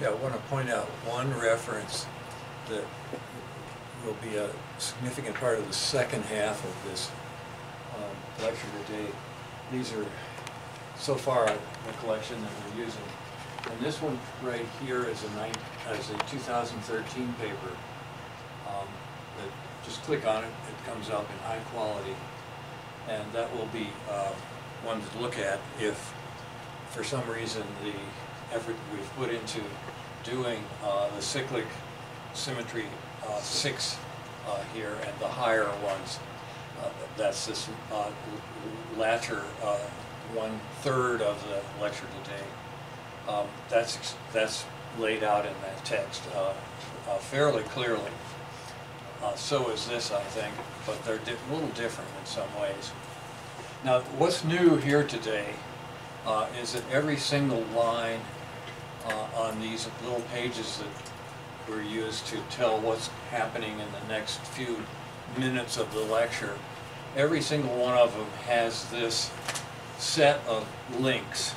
I want to point out one reference that will be a significant part of the second half of this um, lecture today. These are, so far, the collection that we're using. And this one right here is a is a 2013 paper. um, That, just click on it, it comes up in high quality. And that will be uh, one to look at if, for some reason, the effort we've put into doing uh, the cyclic symmetry uh, six uh, here and the higher ones, uh, that's this uh, latter one-third of the lecture today. Um, That's, that's laid out in that text fairly clearly. So is this, I think, but they're a little different in some ways. Now, what's new here today uh, is that every single line uh, on these little pages that were used to tell what's happening in the next few minutes of the lecture, every single one of them has this set of links.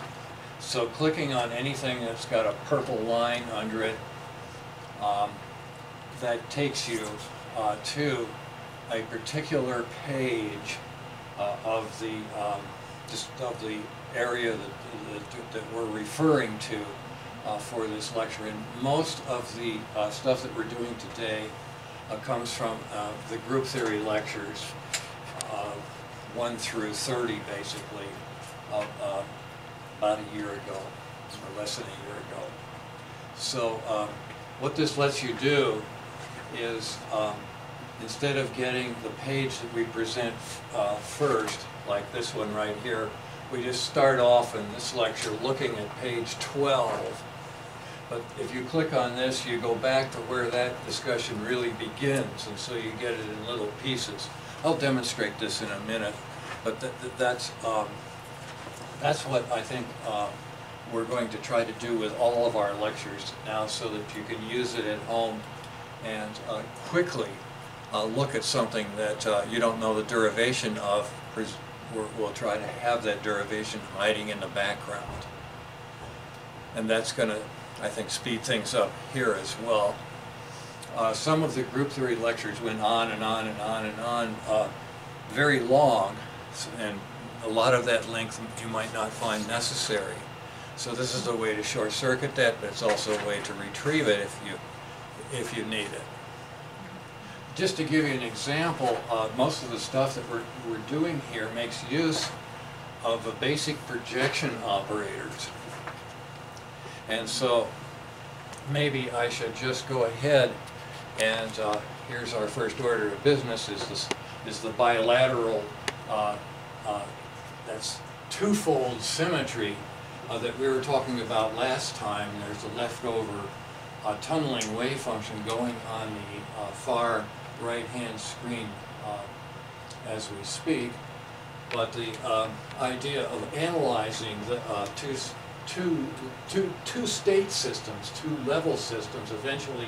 So clicking on anything that's got a purple line under it, um, that takes you uh, to a particular page uh, of the, um, just of the area that, that- that we're referring to uh, for this lecture. And most of the uh, stuff that we're doing today uh, comes from uh, the group theory lectures, uh, 1 through 30 basically, of, about a year ago, or less than a year ago. So um, what this lets you do is, um, instead of getting the page that we present uh, first, like this one right here, we just start off in this lecture looking at page 12. But if you click on this, you go back to where that discussion really begins, and so you get it in little pieces. I'll demonstrate this in a minute, but that, that- that's, um, that's what I think uh, we're going to try to do with all of our lectures now so that you can use it at home and uh, quickly uh, look at something that uh, you don't know the derivation of. We're- We'll try to have that derivation hiding in the background. And that's going to, I think, speed things up here as well. Uh, Some of the group theory lectures went on and on and on and on, uh, very long, and a lot of that length you might not find necessary. So this is a way to short circuit that, but it's also a way to retrieve it if you, if you need it. Just to give you an example, uh, most of the stuff that we're, we're doing here makes use of the basic projection operators. And so maybe I should just go ahead and uh, here's our first order of business is this, is the bilateral, uh, uh, that's twofold symmetry uh, that we were talking about last time. There's a leftover uh, tunneling wave function going on the uh, far right-hand screen as we speak. But the idea of analyzing the two, two, two, two state systems, two level systems, eventually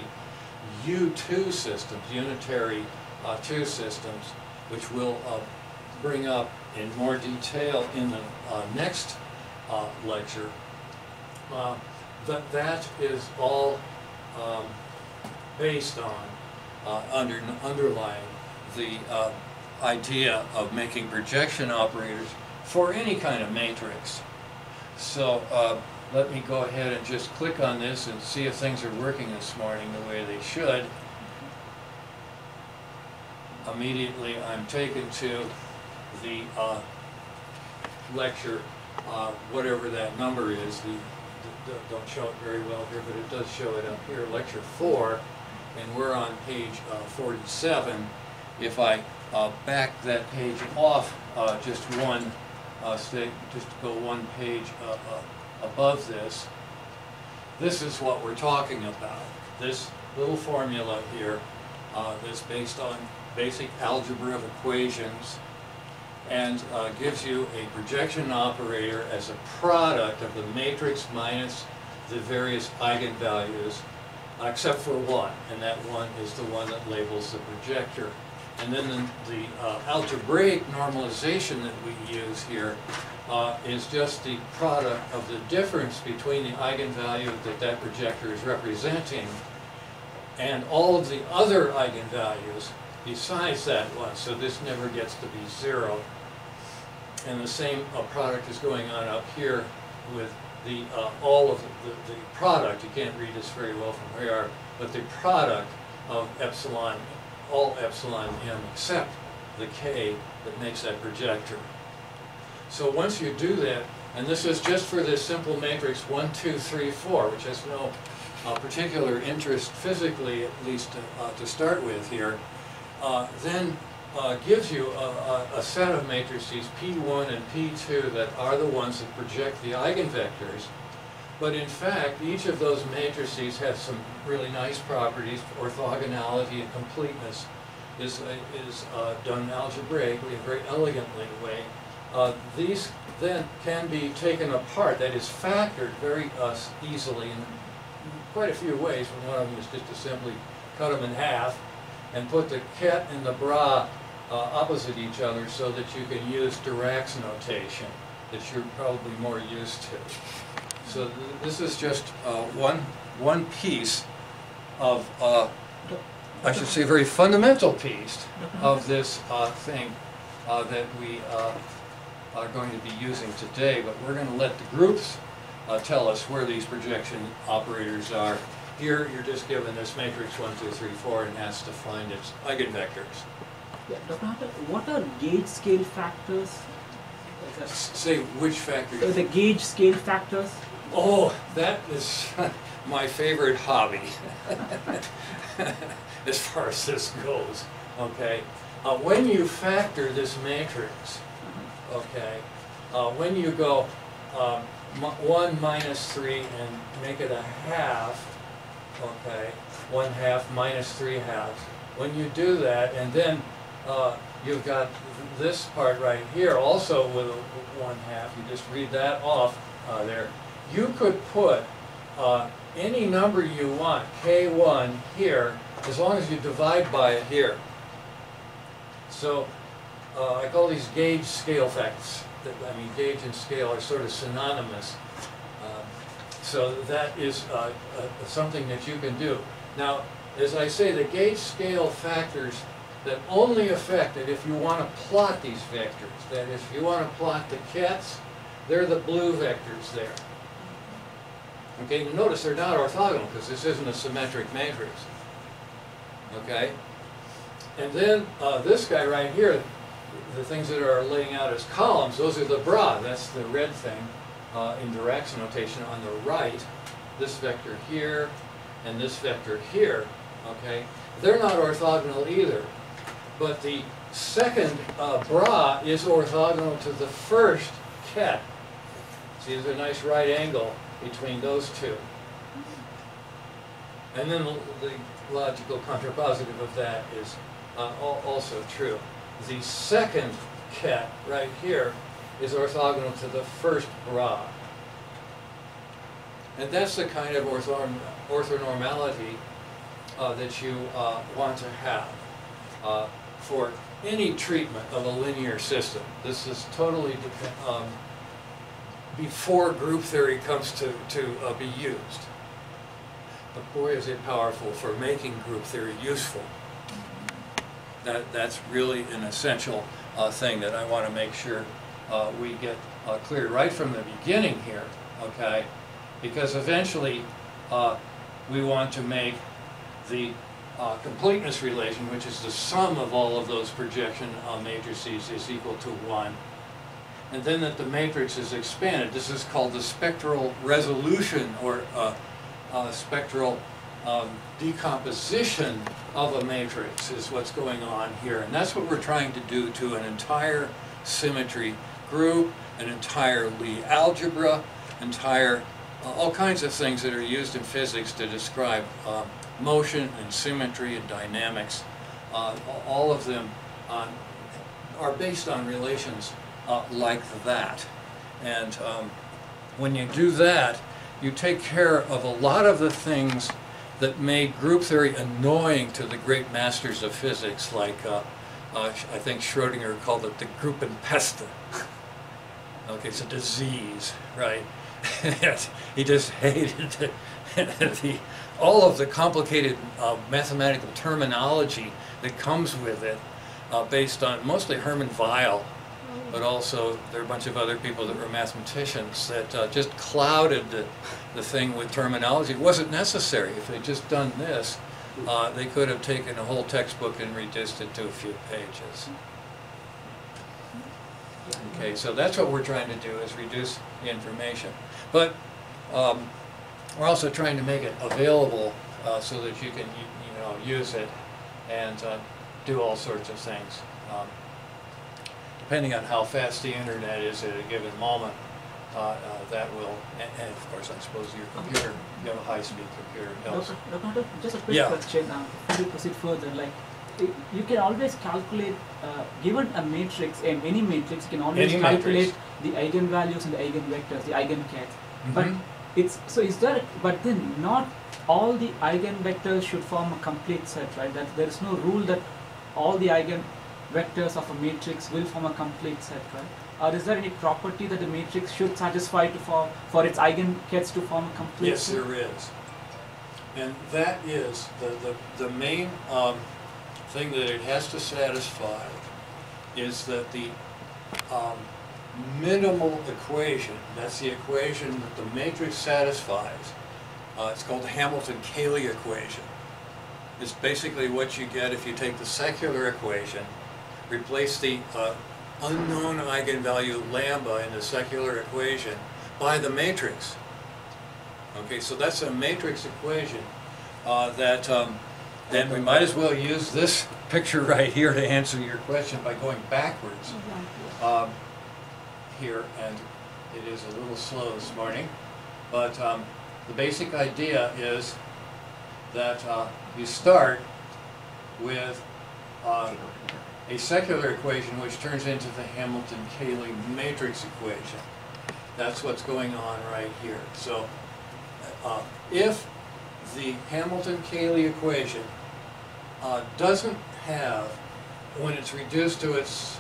U2 systems, unitary uh, two systems, which we'll uh, bring up in more detail in the uh, next uh, lecture. That, that is all um, based on, uh, under, underlying the uh, idea of making projection operators for any kind of matrix. So uh, let me go ahead and just click on this and see if things are working this morning the way they should. Immediately, I'm taken to the uh, lecture, uh, whatever that number is. The, the- don't show it very well here, but it does show it up here, lecture four, and we're on page uh, 47. If I uh, back that page off uh, just one, uh, just go one page uh, uh, above this, this is what we're talking about. This little formula here uh, based on basic algebra of equations and uh, gives you a projection operator as a product of the matrix minus the various eigenvalues, except for one, and that one is the one that labels the projector. And then the, the uh, algebraic normalization that we use here uh, is just the product of the difference between the eigenvalue that that projector is representing and all of the other eigenvalues besides that one. So this never gets to be zero. And the same uh, product is going on up here with the, uh, all of the, the product, you can't read this very well from are, but the product of epsilon, all epsilon m except the k that makes that projector. So once you do that, and this is just for this simple matrix 1, 2, 3, 4, which has no uh, particular interest physically, at least uh, to start with here, uh, then uh, gives you a, a, set of matrices, P1 and P2, that are the ones that project the eigenvectors. But in fact, each of those matrices has some really nice properties. Orthogonality and completeness is, is uh, done algebraically, a very elegantly way. Uh, these then can be taken apart, that is factored very uh, easily in quite a few ways. One of them is just to simply cut them in half and put the ket and the bra uh, opposite each other so that you can use Dirac's notation that you're probably more used to. So th this is just uh, one, one piece of, uh, I should say, a very fundamental piece of this uh, thing uh, that we uh, are going to be using today. But we're going to let the groups tell us where these projection operators are. Here, you're just given this matrix 1, 2, 3, 4, and has to find its eigenvectors. Yeah, Dr. Harter, what are gauge scale factors? Say which factors? Uh, the gauge scale factors? Oh, that is my favorite hobby, as far as this goes, okay? Uh, when you factor this matrix, okay, uh, when you go um, one minus three and make it a half, okay, one half minus three halves, when you do that, and then uh, you've got this part right here also with a one half, you just read that off uh, there. You could put uh, any number you want, K1 here, as long as you divide by it here. So uh, I call these gauge scale facts. I mean, gauge and scale are sort of synonymous. Um, So that is uh, uh, something that you can do. Now, as I say, the gauge scale factors that only affect it if you want to plot these vectors. That is, if you want to plot the kets, they're the blue vectors there. Okay, notice they're not orthogonal because this isn't a symmetric matrix. Okay? And then uh, this guy right here, the things that are laying out as columns, those are the bra. That's the red thing uh, in Dirac's notation on the right. This vector here and this vector here. Okay? They're not orthogonal either. But the second uh, bra is orthogonal to the first ket. See, there's a nice right angle between those two. And then the logical contrapositive of that is uh, also true. The second ket right here is orthogonal to the first bra. And that's the kind of orthon- orthonormality uh, that you uh, want to have uh, for any treatment of a linear system. This is totally um, before group theory comes to, to uh, be used. But boy, is it powerful for making group theory useful. That, that's really an essential uh, thing that I want to make sure uh, we get uh, clear right from the beginning here, okay? Because eventually, uh, we want to make the uh, completeness relation, which is the sum of all of those projection uh, matrices, is equal to 1. And then that the matrix is expanded. This is called the spectral resolution or uh, uh, spectral um, decomposition of a matrix is what's going on here. And that's what we're trying to do to an entire symmetry group, an entire Lie algebra, entire, uh, all kinds of things that are used in physics to describe uh, motion and symmetry and dynamics. Uh, all of them uh, are based on relations uh, like that. And um, when you do that, you take care of a lot of the things that made group theory annoying to the great masters of physics like uh, Uh, I think Schrodinger called it the Gruppenpeste. Okay, it's a disease, right? He just hated the, the, all of the complicated uh, mathematical terminology that comes with it, uh, based on mostly Hermann Weyl, but also there are a bunch of other people that were mathematicians that uh, just clouded the, the thing with terminology. It wasn't necessary. If they'd just done this, uh, they could have taken a whole textbook and reduced it to a few pages. Okay, so that's what we're trying to do, is reduce the information. But um, we're also trying to make it available uh, so that you can, you you know, use it and uh, do all sorts of things. Um, Depending on how fast the internet is at a given moment, uh, uh, that will, and and of course, I suppose your computer, you have a high-speed computer, helps. Dr. Just a quick Yeah. question. Uh, before we proceed further, like you can always calculate, uh, given a matrix, um, any matrix, you can always Any matrix. calculate the eigenvalues and the eigenvectors, the eigenkets. But Mhm. it's so is there, but then not all the eigenvectors should form a complete set, right? That there is no rule that all the eigenvectors of a matrix will form a complete set, right? Or is there any property that the matrix should satisfy to form for its eigenkets to form a complete Yes, set? Yes, there is. And that is the, the, the main um, thing that it has to satisfy is that the um, minimal equation, that's the equation that the matrix satisfies, uh, it's called the Hamilton-Cayley equation. It's basically what you get if you take the secular equation, replace the uh, unknown eigenvalue lambda in the secular equation by the matrix. Okay, so that's a matrix equation uh, that, um, then we might as well use this picture right here to answer your question by going backwards um, here, and it is a little slow this morning. But um, the basic idea is that uh, you start with uh, a secular equation which turns into the Hamilton-Cayley matrix equation. That's what's going on right here. So uh, if the Hamilton-Cayley equation uh, doesn't have, when it's reduced to its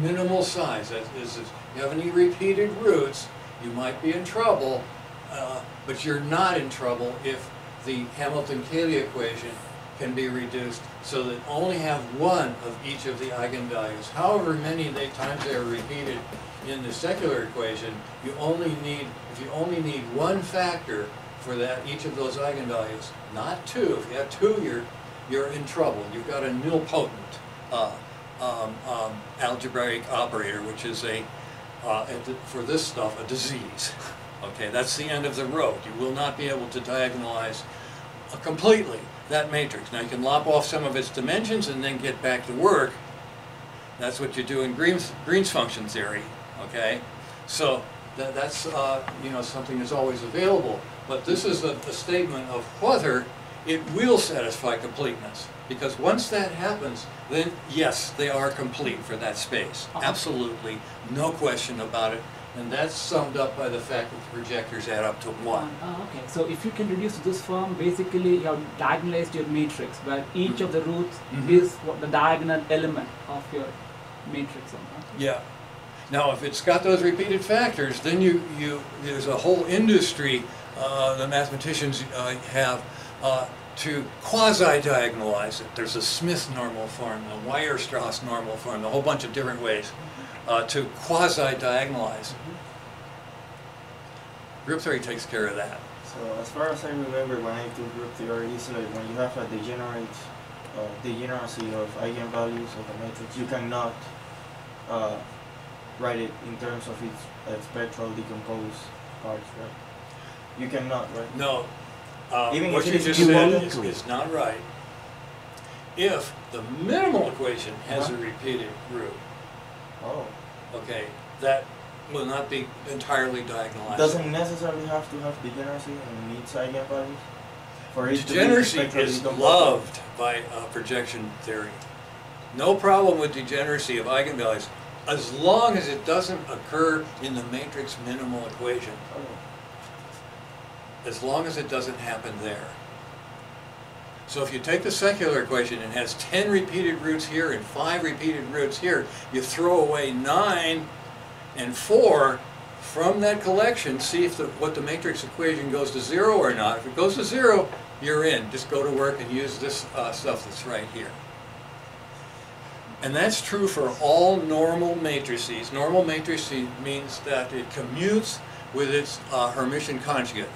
minimal size, that is, if you have any repeated roots, you might be in trouble, uh, but you're not in trouble if the Hamilton-Cayley equation can be reduced so that only have one of each of the eigenvalues. However many they, times they are repeated in the secular equation, you only need, if you only need one factor for that, each of those eigenvalues, not two. If you have two, you're, you're in trouble. You've got a nilpotent uh, um, um, algebraic operator, which is a, uh, for this stuff, a disease. Okay, that's the end of the road. You will not be able to diagonalize uh, completely that matrix. Now, you can lop off some of its dimensions and then get back to work. That's what you do in Green's, Green's function theory, okay? So that, that's, uh, you know, something that's always available. But this is a, a statement of whether it will satisfy completeness. Because once that happens, then yes, they are complete for that space. Uh-huh. Absolutely, no question about it. And that's summed up by the fact that the projectors add up to one. Ah, okay. So if you can reduce to this form, basically you have diagonalized your matrix, where each of the roots Mhm. is what the diagonal element of your matrix. Yeah. Now, if it's got those repeated factors, then you, you, there's a whole industry, uh, the mathematicians uh, have, uh, to quasi-diagonalize it. There's a Smith normal form, a Weierstrass normal form, a whole bunch of different ways uh, to quasi-diagonalize. Group theory takes care of that. So as far as I remember when I do group theory, it's like when you have a degenerate uh, degeneracy of eigenvalues of a matrix, you cannot uh, write it in terms of its uh, spectral decomposed parts, right? You cannot, right? No, uh, Even what if you it is just said is, uniquely. is not right. If the minimal equation has a repeated root, Oh. okay, that will not be entirely diagonalized. Doesn't necessarily have to have degeneracy and needs eigenvalues for it to be Degeneracy is loved by uh, projection theory. No problem with degeneracy of eigenvalues, as long as it doesn't occur in the matrix minimal equation, Oh. As long as it doesn't happen there. So if you take the secular equation and it has 10 repeated roots here and 5 repeated roots here, you throw away 9 and 4 from that collection, see if the, what the matrix equation goes to 0 or not. If it goes to 0, you're in. Just go to work and use this uh, stuff that's right here. And that's true for all normal matrices. Normal matrices means that it commutes with its uh, Hermitian conjugate.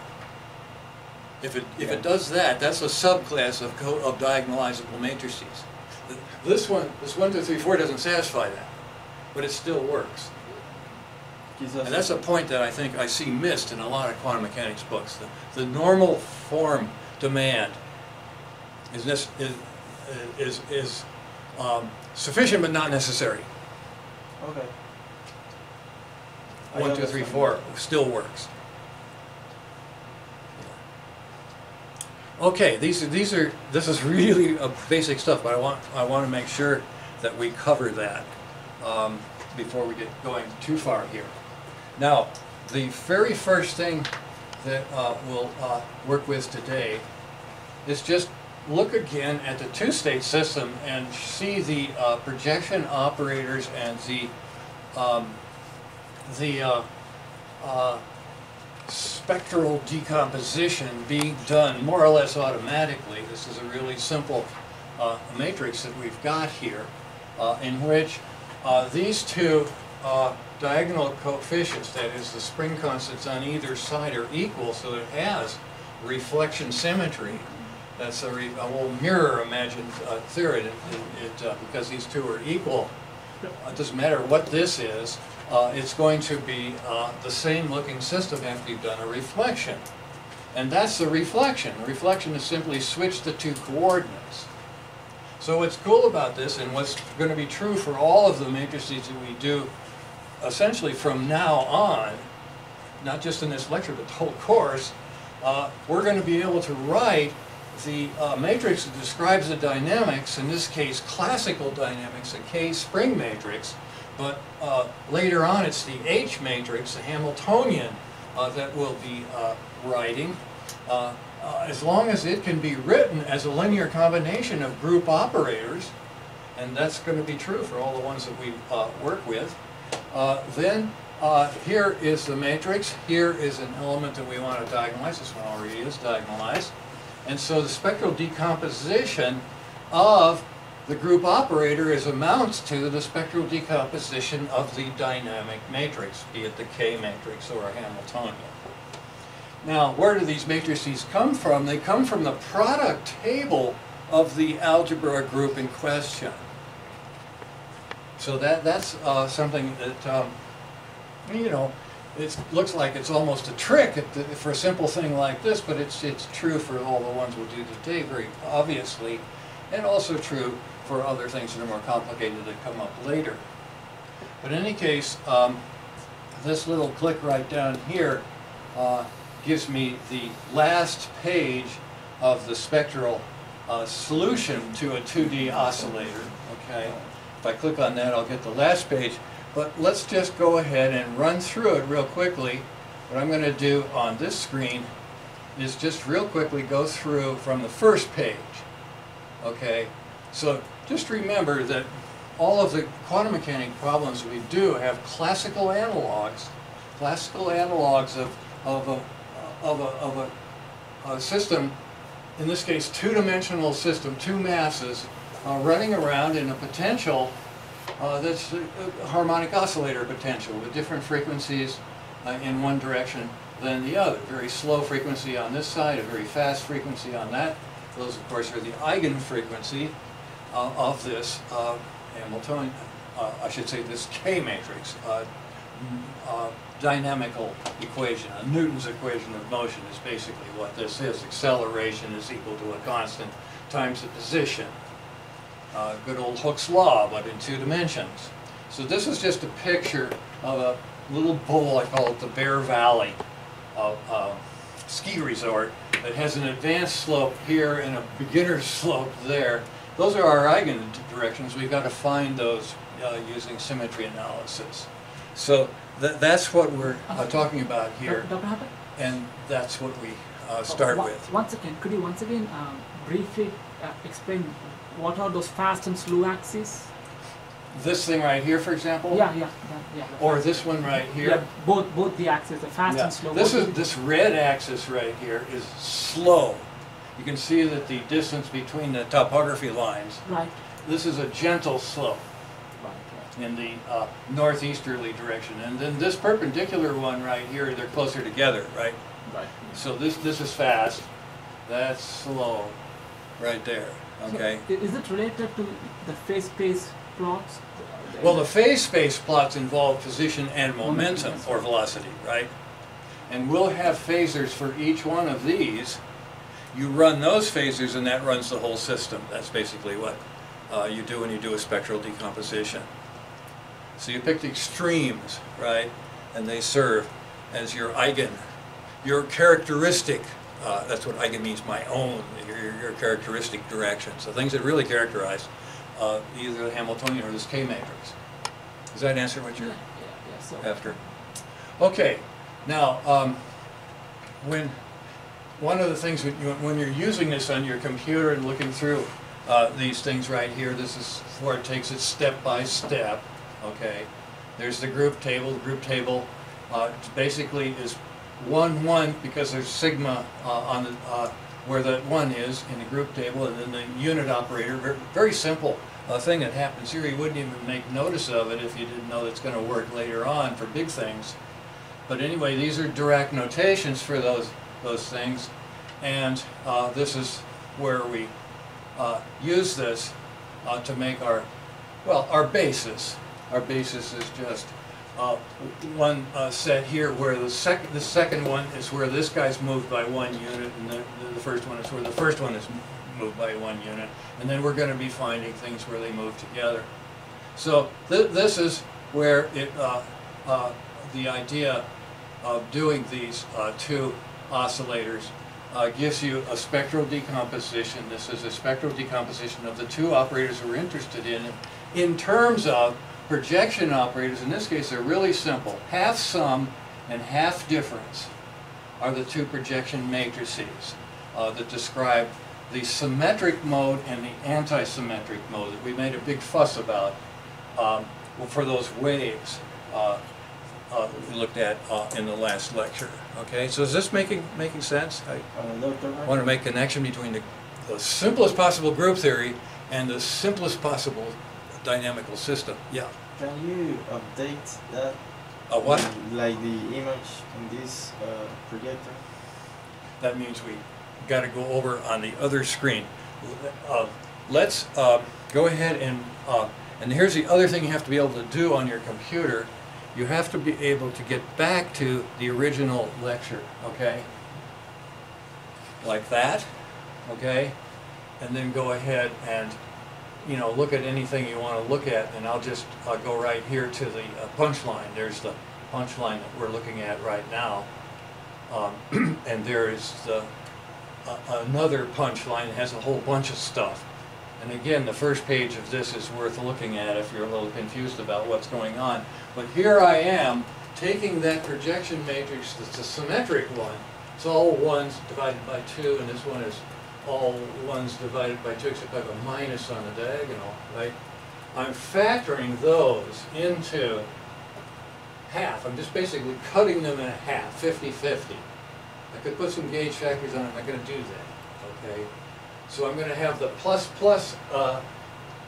If it, if it does that, that's a subclass of, co- of diagonalizable matrices. This one, this one, two, three, four doesn't satisfy that, but it still works. And that's a point that I think I see missed in a lot of quantum mechanics books. The, the normal form demand is, is, is, is um, sufficient but not necessary. Okay. One, two, three, four still works. Okay, these are, these are, this is really basic stuff, but I want, I want to make sure that we cover that um, before we get going too far here. Now, the very first thing that uh, we'll uh, work with today is just look again at the two-state system and see the uh, projection operators and the um, the uh, uh, spectral decomposition being done more or less automatically. This is a really simple uh, matrix that we've got here, uh, in which uh, these two uh, diagonal coefficients, that is the spring constants on either side, are equal, so it has reflection symmetry. That's a, re- a little mirror imagined uh, theory, it, it, uh, because these two are equal. It doesn't matter what this is, uh, it's going to be uh, the same looking system after you've done a reflection. And that's the reflection. The reflection is simply switch the two coordinates. So what's cool about this, and what's going to be true for all of the matrices that we do essentially from now on, not just in this lecture, but the whole course, uh, we're going to be able to write the uh, matrix that describes the dynamics, in this case classical dynamics, a K-spring matrix, but uh, later on it's the H matrix, the Hamiltonian, uh, that we'll be uh, writing. Uh, uh, as long as it can be written as a linear combination of group operators, and that's going to be true for all the ones that we uh, work with, then here is the matrix, here is an element that we want to diagonalize, this one already is diagonalized, and so the spectral decomposition of the group operator is amounts to the spectral decomposition of the dynamic matrix, be it the K matrix or a Hamiltonian. Now, where do these matrices come from? They come from the product table of the algebra group in question. So that, that's uh, something that, um, you know, it looks like it's almost a trick the, for a simple thing like this, but it's, it's true for all the ones we'll do today, very obviously, and also true for other things that are more complicated that come up later. But in any case, um, this little click right down here uh, gives me the last page of the spectral uh, solution to a 2D oscillator, okay? If I click on that, I'll get the last page. But let's just go ahead and run through it real quickly. What I'm going to do on this screen is just real quickly go through from the first page. Okay, so just remember that all of the quantum mechanic problems we do have classical analogs, classical analogs of, of, a, of, a, of a, a system, in this case two-dimensional system, two masses, uh, running around in a potential uh, that's a a harmonic oscillator potential with different frequencies uh, in one direction than the other. Very slow frequency on this side, a very fast frequency on that. Those, of course, are the eigenfrequency uh, of this uh, Hamiltonian, uh, I should say this K matrix, uh, uh, dynamical equation. A Newton's equation of motion is basically what this is. Acceleration is equal to a constant times the position. Uh, good old Hooke's law, but in two dimensions. So this is just a picture of a little bowl, I call it the Bear Valley uh, ski resort that has an advanced slope here and a beginner slope there. Those are our eigen directions. We've got to find those uh, using symmetry analysis. So tha- that's what we're uh, talking about here. And that's what we uh, start One- with. Once again, could you once again um, briefly uh, explain what are those fast and slow axes? This thing right here, for example? Yeah, yeah, yeah, yeah. Or this one right here? Yeah, both both the axes, the fast Yeah. and slow. This is, this red axis right here is slow. You can see that the distance between the topography lines, right, this is a gentle slope right, in the uh, northeasterly direction. And then this perpendicular one right here, they're closer together, right? Right. So this, this is fast, that's slow, right there, okay? i- is it related to the phase space plots? Well, the phase space plots involve position and momentum, Momentum. or velocity, right? And we'll have phasors for each one of these. You run those phasors and that runs the whole system. That's basically what uh, you do when you do a spectral decomposition. So you pick the extremes, right? And they serve as your eigen, your characteristic, uh, that's what eigen means, my own, your, your- characteristic direction. So things that really characterize uh, either the Hamiltonian or this K matrix. Does that answer what you're yeah, yeah. So after? Okay, now, um, when, one of the things when, you, when you're using this on your computer and looking through uh, these things right here, this is where it takes it step by step, okay? There's the group table, the group table uh, basically is one, one, because there's sigma uh, on the, uh, where that one is in the group table, and then the unit operator, very, very simple uh, thing that happens here, you wouldn't even make notice of it if you didn't know it's gonna work later on for big things. But anyway, these are Dirac notations for those, those things, and uh, this is where we uh, use this uh, to make our, well, our basis. Our basis is just uh, one uh, set here where the second, the second one is where this guy's moved by one unit, and the, the first one is where the first one is moved by one unit. And then we're gonna be finding things where they move together. So th- this is where it, uh, the idea of doing these two oscillators uh, gives you a spectral decomposition. This is a spectral decomposition of the two operators we're interested in. In terms of projection operators, in this case, they're really simple. Half sum and half difference are the two projection matrices uh, that describe the symmetric mode and the anti-symmetric mode that we made a big fuss about um, for those waves uh, uh, we looked at uh, in the last lecture. Okay, so is this making making sense? I want to make connection between the, the simplest possible group theory and the simplest possible dynamical system. Yeah. Can you update that? Uh, what? Like the image in this uh, projector? That means we got to go over on the other screen. Uh, let's uh, go ahead and, uh, and here's the other thing you have to be able to do on your computer. You have to be able to get back to the original lecture, okay? Like that, okay? And then go ahead and, you know, look at anything you want to look at, and I'll just uh, go right here to the uh, punchline. There's the punchline that we're looking at right now. Um, and there is the, a- another punchline that has a whole bunch of stuff. And again, the first page of this is worth looking at if you're a little confused about what's going on. But here I am, taking that projection matrix that's a symmetric one. It's all ones divided by two, and this one is all ones divided by two, except I have a minus on the diagonal, right? I'm factoring those into half. I'm just basically cutting them in half, 50-50. I could put some gauge factors on it, I'm not gonna do that, okay? So I'm gonna have the plus plus uh,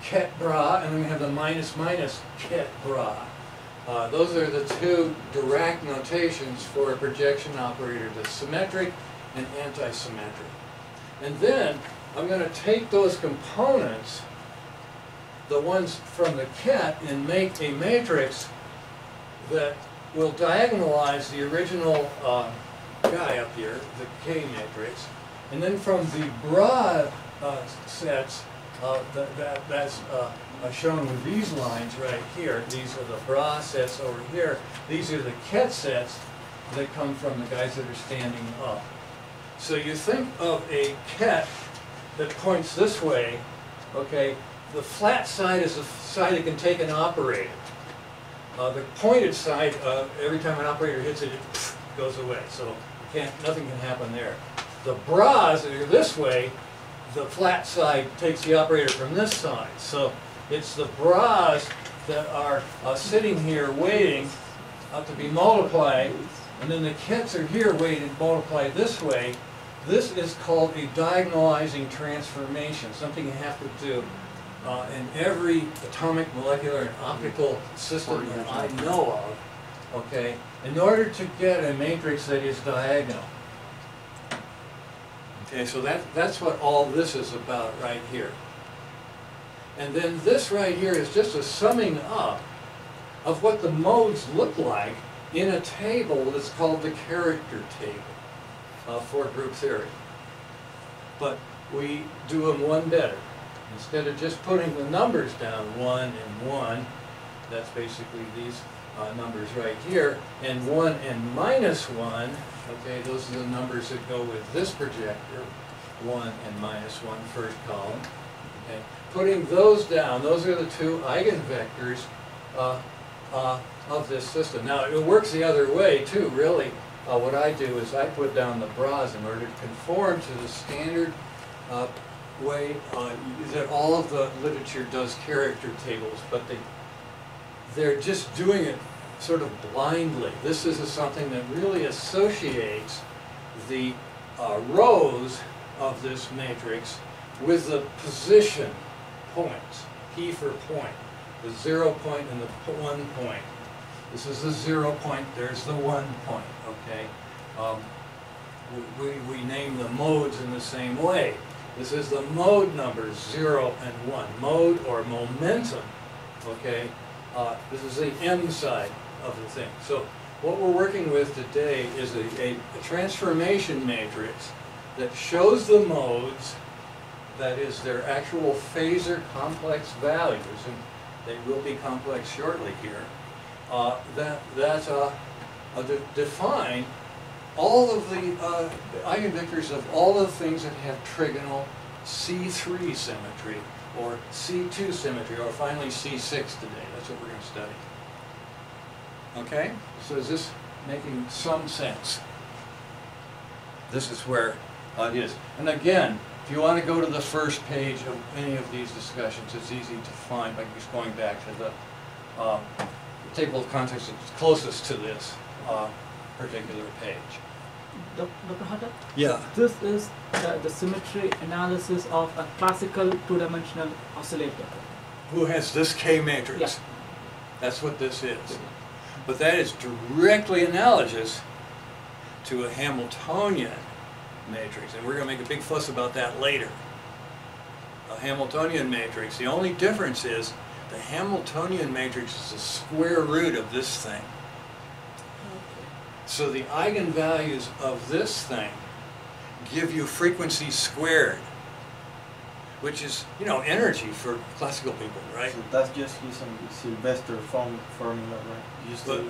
ket bra, and I'm gonna have the minus minus ket bra. Uh, those are the two Dirac notations for a projection operator, the symmetric and anti-symmetric. And then I'm gonna take those components, the ones from the ket, and make a matrix that will diagonalize the original uh, guy up here, the K matrix, and then from the bra uh, sets, uh, that, that, that's uh, uh, shown with these lines right here. These are the bra sets over here. These are the ket sets that come from the guys that are standing up. So you think of a ket that points this way, okay? The flat side is the side that can take an operator. Uh, the pointed side, uh, every time an operator hits it, it goes away. So nothing can happen there. The bras are this way, the flat side takes the operator from this side. So it's the bras that are uh, sitting here waiting uh, to be multiplied, and then the kets are here waiting to multiply this way. This is called a diagonalizing transformation, something you have to do uh, in every atomic, molecular, and optical system that I know of, okay, in order to get a matrix that is diagonal. Okay, so that, that's what all this is about right here. And then this right here is just a summing up of what the modes look like in a table that's called the character table uh, for group theory. But we do them one better. Instead of just putting the numbers down, one and one, that's basically these uh, numbers right here, and one and minus one, okay, those are the numbers that go with this projector, one and minus one, first column, okay. Putting those down, those are the two eigenvectors uh, uh, of this system. Now, it works the other way too, really. Uh, what I do is I put down the bras in order to conform to the standard uh, way uh, that all of the literature does character tables, but they, they're just doing it sort of blindly. This is something that really associates the uh, rows of this matrix with the position points, P for point, the zero point and the one point. This is the zero point, there's the one point, okay? Um, we, we- we name the modes in the same way. This is the mode numbers, zero and one, mode or momentum, okay? Uh, this is the M side of the thing. So what we're working with today is a, a, a transformation matrix that shows the modes, that is their actual phasor complex values, and they will be complex shortly here, uh, that, that uh, uh, de- define all of the uh, eigenvectors of all the things that have trigonal C3 symmetry, or C2 symmetry, or finally C6 today. That's what we're going to study. Okay? So is this making some sense? This is where uh, it is. And again, if you want to go to the first page of any of these discussions, it's easy to find by just going back to the um, table of contents that's closest to this uh, particular page. Dr. Harter? Yeah. This is the, the symmetry analysis of a classical two-dimensional oscillator. Who has this K matrix? Yeah. That's what this is. But that is directly analogous to a Hamiltonian matrix, and we're going to make a big fuss about that later. A Hamiltonian matrix, the only difference is the Hamiltonian matrix is the square root of this thing. So the eigenvalues of this thing give you frequency squared, which is, you know, energy for classical people, right? So that's just using Sylvester form formula, right? Just But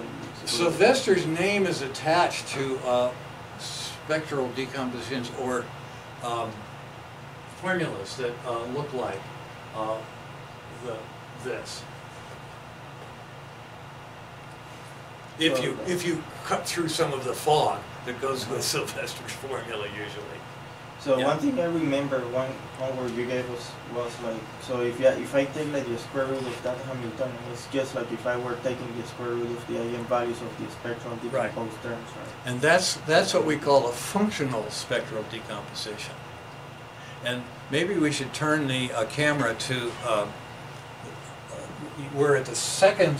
Sylvester's name is attached to uh, spectral decompositions or um, formulas that uh, look like uh, the, this. If you, if you cut through some of the fog that goes with Sylvester's formula usually. So Yeah. one thing I remember one homework you gave us was like so if you, if I take like the square root of that Hamiltonian, it's just like if I were taking the square root of the eigenvalues of the spectral Right. terms, right? And that's, that's what we call a functional spectral decomposition. And maybe we should turn the uh, camera to, uh, we're at the second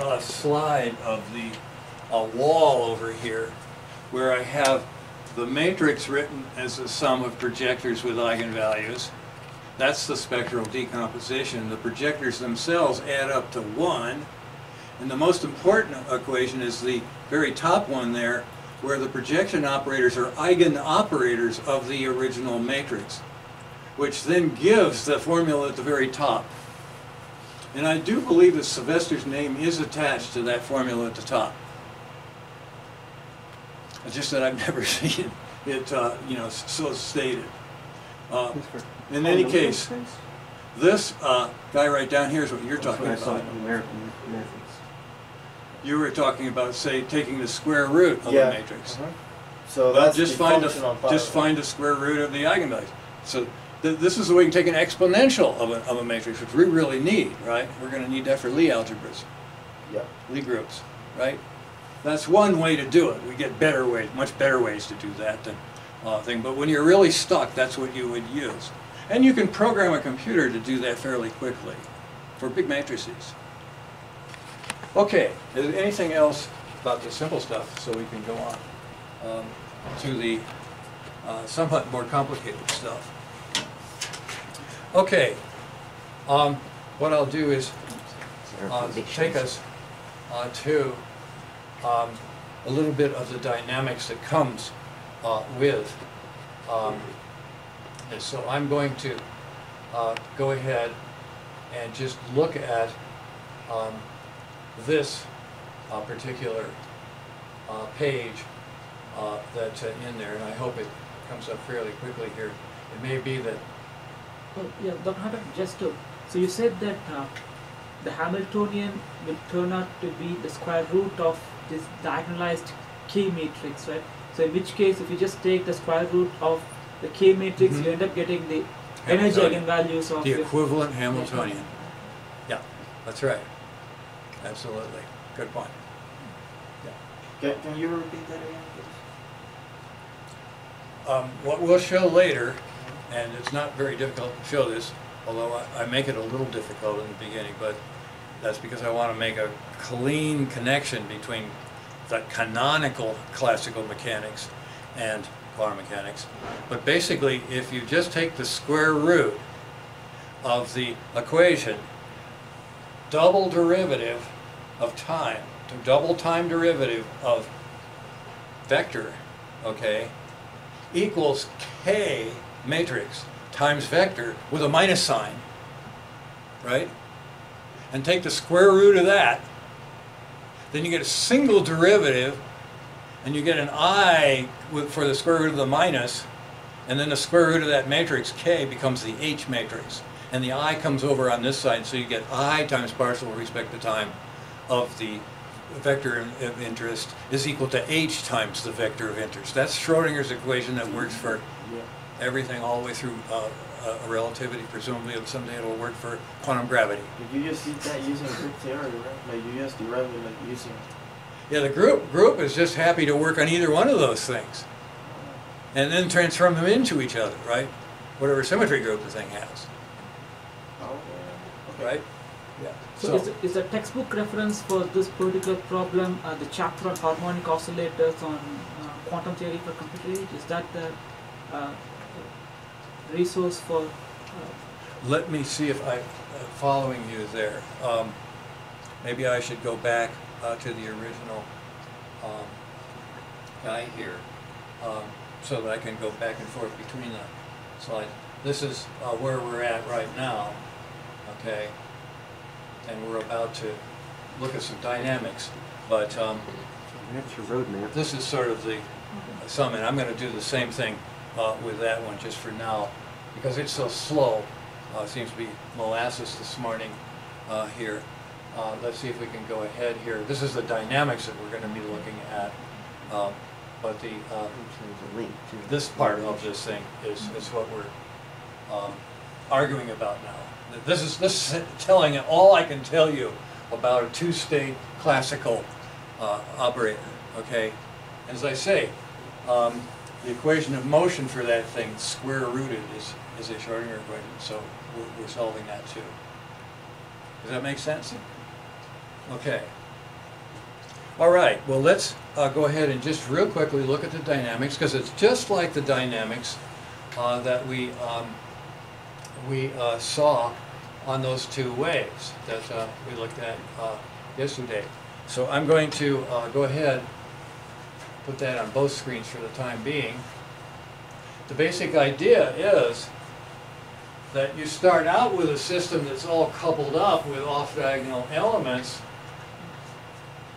uh, slide of the uh, wall over here, where I have the matrix written as a sum of projectors with eigenvalues. That's the spectral decomposition. The projectors themselves add up to one. And the most important equation is the very top one there, where the projection operators are eigenoperators of the original matrix, which then gives the formula at the very top. And I do believe that Sylvester's name is attached to that formula at the top. It's just that I've never seen it, uh, you know, so stated. Uh, In any case, this uh, guy right down here is what you're talking about. American methods. You were talking about, say, taking the square root of Yeah. a matrix. Uh-huh. So Well, that's just the find functional the, part. just find the square root of the eigenvalues. So th- this is the way you can take an exponential of a, of a matrix, which we really need, right? We're gonna need that for Lie algebras, Yeah. Lie groups, right? That's one way to do it. We get better ways, much better ways to do that than, uh, thing. But when you're really stuck, that's what you would use. And you can program a computer to do that fairly quickly for big matrices. Okay, is there anything else about the simple stuff so we can go on um, to the uh, somewhat more complicated stuff? Okay, um, what I'll do is uh, take us uh, to um, a little bit of the dynamics that comes uh, with um, this. So I'm going to uh, go ahead and just look at um, this uh, particular uh, page uh, that's uh, in there, and I hope it comes up fairly quickly here. It may be that yeah, Dr. Harter, just to, so you said that the Hamiltonian will turn out to be the square root of this diagonalized K matrix, right? So in which case, if you just take the square root of the K matrix, Mhm. you end up getting the energy Hamiltonian. eigenvalues of the your- equivalent Hamiltonian. Yeah, that's right. Absolutely. Good point. Can, can you repeat that again, please? Um, what we'll show later, and it's not very difficult to show this, although I, I make it a little difficult in the beginning, but that's because I want to make a clean connection between the canonical classical mechanics and quantum mechanics. But basically, if you just take the square root of the equation, double derivative of time, to double time derivative of vector, okay, equals k matrix times vector with a minus sign, right? And take the square root of that, then you get a single derivative, and you get an i for the square root of the minus, and then the square root of that matrix k becomes the h matrix. And the i comes over on this side, so you get i times partial with respect to time of the vector of- of interest is equal to h times the vector of interest. That's Schrodinger's equation that works for everything all the way through uh, a- a relativity. Presumably of someday it'll work for quantum gravity. Did you just did that using group theory, right? Like you just derived it like using. Yeah, the group group is just happy to work on either one of those things, and then transform them into each other, right? Whatever symmetry group the thing has, Oh, okay. right? Yeah. So, is, the, is the textbook reference for this particular problem uh, the chapter on harmonic oscillators on uh, quantum theory for computer age? Is that the uh, resource for? Uh, Let me see if I'm following you there. Um, maybe I should go back uh, to the original um, guy here um, so that I can go back and forth between the slides. This is uh, where we're at right now, okay? And we're about to look at some dynamics, but um, That's your roadmap. this is sort of the summit. I'm gonna do the same thing uh, with that one just for now, because it's so slow. Uh, Seems to be molasses this morning uh, here. Uh, Let's see if we can go ahead here. This is the dynamics that we're gonna be looking at. Um, But the, uh, to this part of this thing is, is what we're um, arguing about now. This is, this is telling, all I can tell you about a two-state classical uh, operator, okay? As I say, um, the equation of motion for that thing, square rooted, is, is a Schrodinger equation, so we're, we're solving that too. Does that make sense? Okay. All right, well, let's uh, go ahead and just real quickly look at the dynamics, because it's just like the dynamics uh, that we, um, we uh, saw on those two waves that uh, we looked at uh, yesterday. So I'm going to uh, go ahead, put that on both screens for the time being. The basic idea is that you start out with a system that's all coupled up with off-diagonal elements,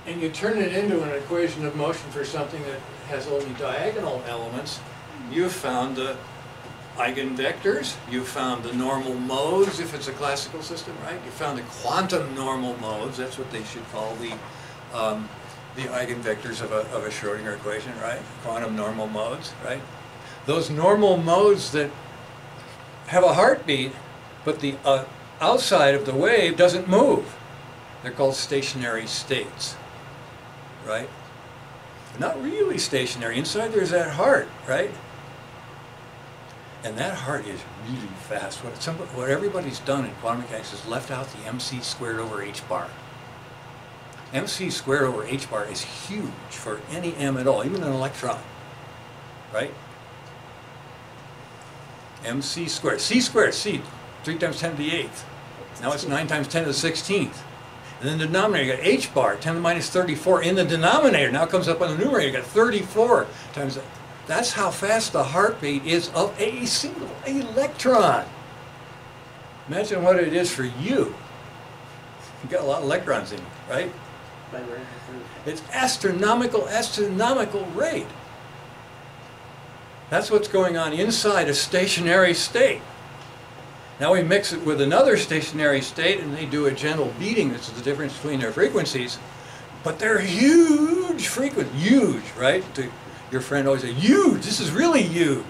and you turn it into an equation of motion for something that has only diagonal elements, you've found the eigenvectors, you've found the normal modes if it's a classical system, right? You found the quantum normal modes, that's what they should call the, um, the eigenvectors of a, of a Schrodinger equation, right? Quantum normal modes, right? Those normal modes that have a heartbeat, but the uh, outside of the wave doesn't move. They're called stationary states, right? Not really stationary. Inside there's that heart, right? And that heart is really fast. What, some, what everybody's done in quantum mechanics is left out the mc squared over h bar. Mc squared over h bar is huge for any m at all, even an electron, right? mc squared, c squared, c, 3 times 10 to the 8th. Now it's 9 times 10 to the 16th. And then the denominator, you got h bar, 10 to the minus 34 in the denominator. Now it comes up on the numerator, you got 34 times that. That's how fast the heartbeat is of a single electron. Imagine what it is for you. You've got a lot of electrons in you, right? It's astronomical, astronomical rate. That's what's going on inside a stationary state. Now we mix it with another stationary state and they do a gentle beating. This is the difference between their frequencies. But they're huge frequencies, huge, right? To, your friend always say, huge, this is really huge.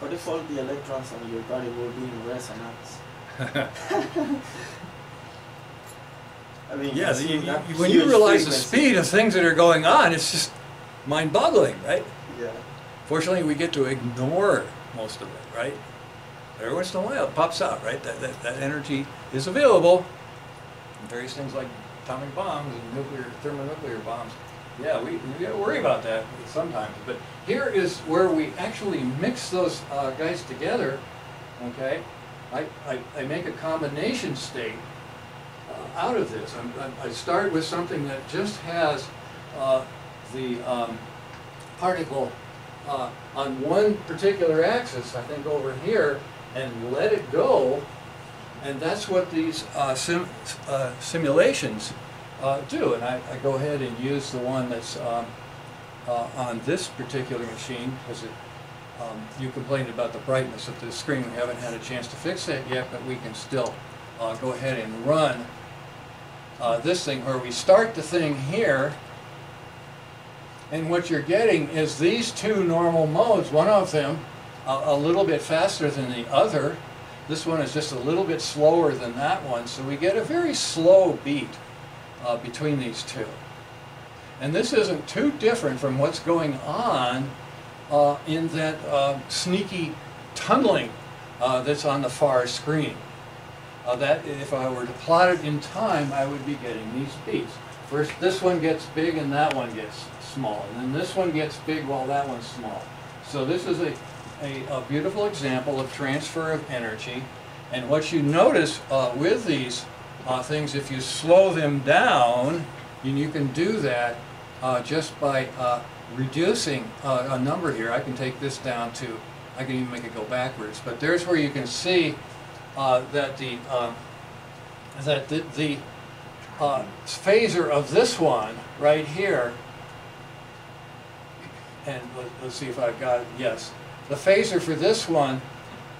What if all the electrons on your body will be in resonance? I mean, Yeah, you- you- when you realize the speed of things that are going on, it's just mind-boggling, right? Yeah. Fortunately, we get to ignore most of it, right? Every once in a while, it pops out, right? That, that, that energy is available. And various things like atomic bombs and nuclear, thermonuclear bombs. Yeah, we, we gotta worry about that sometimes. But here is where we actually mix those uh, guys together, okay? I, I, I make a combination state out of this. I'm, I'm- I start with something that just has uh, the um, particle uh, on one particular axis, I think over here, and let it go. And that's what these uh, sim, uh, simulations uh, do. And I, I go ahead and use the one that's um, uh, on this particular machine because it, um, you complained about the brightness of the screen. We haven't had a chance to fix that yet, but we can still uh, go ahead and run uh, this thing where we start the thing here and what you're getting is these two normal modes, one of them a, a little bit faster than the other. This one is just a little bit slower than that one, so we get a very slow beat uh, between these two. And this isn't too different from what's going on uh, in that uh, sneaky tunneling uh, that's on the far screen. Uh, that, if I were to plot it in time, I would be getting these beats. First, this one gets big and that one gets small. And then this one gets big while that one's small. So this is a, a, a beautiful example of transfer of energy. And what you notice uh, with these uh, things, if you slow them down, and you can do that uh, just by uh, reducing uh, a number here. I can take this down to, I can even make it go backwards. But there's where you can see uh, that the um, that the, the uh, phasor of this one right here, and let, us see if I've got it. Yes, the phasor for this one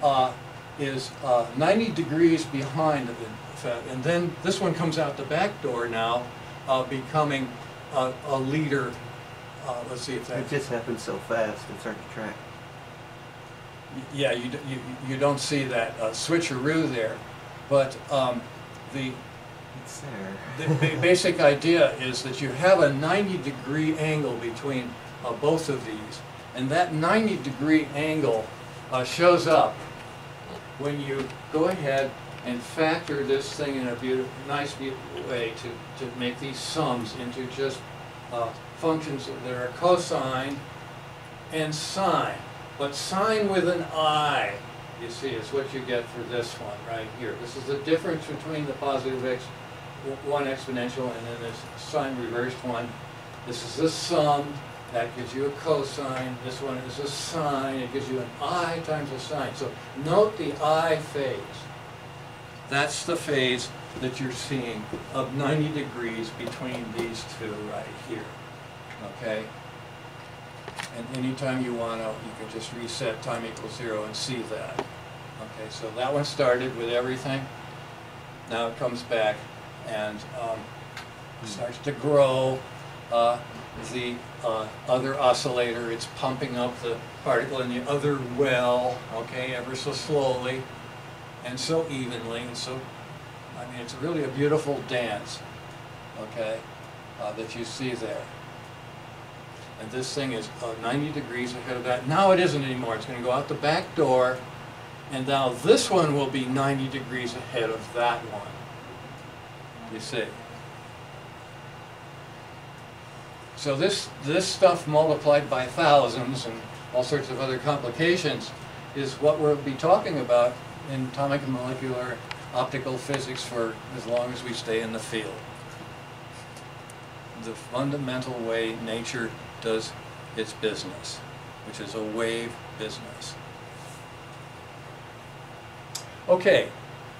uh, is uh, 90 degrees behind and then this one comes out the back door now, uh, becoming a, a leader. Uh, let's see if that. It just happened so fast, it's hard to track. Yeah, you, you, you don't see that uh, switcheroo there, but um, the, there. the basic idea is that you have a 90 degree angle between uh, both of these, and that 90 degree angle uh, shows up when you go ahead and factor this thing in a beautiful, nice beautiful way to, to make these sums into just uh, functions that are cosine and sine. But sine with an I, you see, is what you get for this one right here. This is the difference between the positive x, one exponential and then this sine reversed one. This is the sum, that gives you a cosine. This one is a sine, it gives you an I times a sine. So note the I phase. That's the phase that you're seeing of 90 degrees between these two right here, okay? And anytime you want to, you can just reset time equals zero and see that. Okay, so that one started with everything. Now it comes back and um, starts to grow. Uh, the uh, other oscillator, it's pumping up the particle in the other well, okay, ever so slowly and so evenly. And so, I mean, it's really a beautiful dance, okay, uh, that you see there. And this thing is uh, 90 degrees ahead of that. Now it isn't anymore. It's going to go out the back door. And now this one will be 90 degrees ahead of that one. You see. So this, this stuff multiplied by thousands and all sorts of other complications is what we'll be talking about in atomic and molecular optical physics for as long as we stay in the field. The fundamental way nature does its business, which is a wave business. Okay,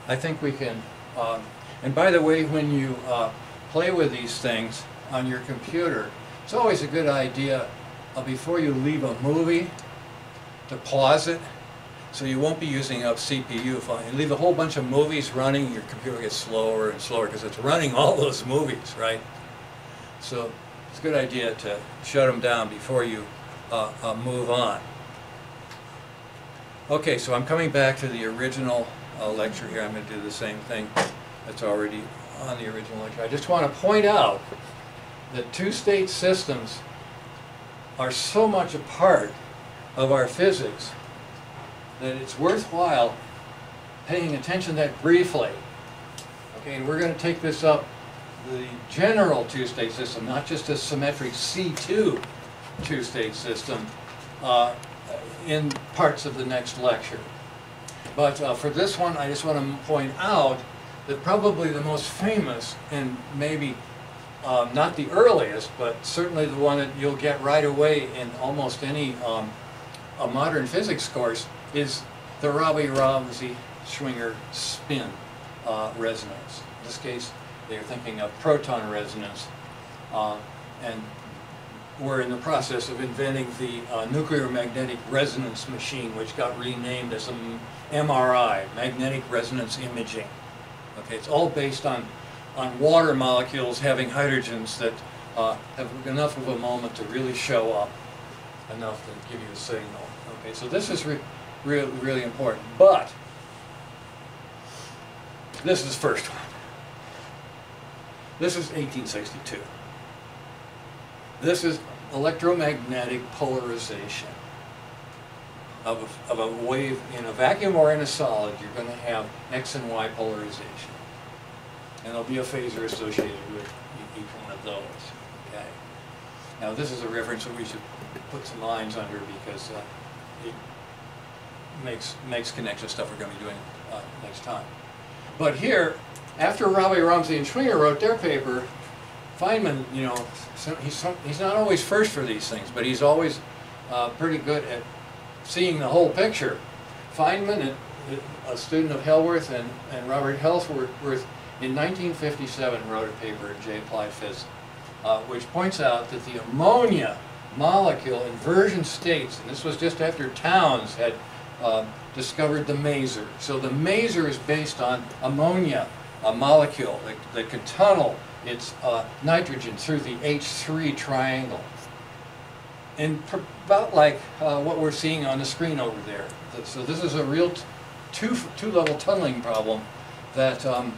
I think we can, um, and by the way, when you uh, play with these things on your computer, it's always a good idea uh, before you leave a movie to pause it so you won't be using up CPU. If you leave a whole bunch of movies running, your computer gets slower and slower because it's running all those movies, right? So it's a good idea to shut them down before you uh, uh, move on. Okay, so I'm coming back to the original uh, lecture here. I'm going to do the same thing that's already on the original lecture. I just want to point out that two-state systems are so much a part of our physics that it's worthwhile paying attention to that briefly. Okay, and we're going to take this up the general two-state system, not just a symmetric C2 two-state system, uh, in parts of the next lecture. But uh, for this one, I just want to point out that probably the most famous and maybe um, not the earliest, but certainly the one that you'll get right away in almost any um, a modern physics course is the Rabi-Ramsey Schwinger spin uh, resonance. In this case, they're thinking of proton resonance, uh, and we're in the process of inventing the uh, nuclear magnetic resonance machine, which got renamed as an MRI, magnetic resonance imaging. Okay, it's all based on on water molecules having hydrogens that uh, have enough of a moment to really show up enough to give you a signal. Okay, so this is re really, really important. But this is the first one. This is 1862. This is electromagnetic polarization of a, of a wave in a vacuum or in a solid. You're going to have X and Y polarization. And there'll be a phasor associated with each one of those. Okay. Now this is a reference that we should put some lines under because uh, it makes makes connections stuff we're going to be doing uh, next time. But here, after Rabi, Ramsey, and Schwinger wrote their paper, Feynman, you know, he's he's not always first for these things, but he's always uh, pretty good at seeing the whole picture. Feynman, a student of Hellwarth and, and Robert Hellwarth, in 1957 wrote a paper in J Applied Physics, uh, which points out that the ammonia molecule inversion states, and this was just after Townes had uh, discovered the maser. So the maser is based on ammonia, a molecule that, that can tunnel its uh, nitrogen through the H3 triangle. And about like uh, what we're seeing on the screen over there. So this is a real two, two-level tunneling problem that um,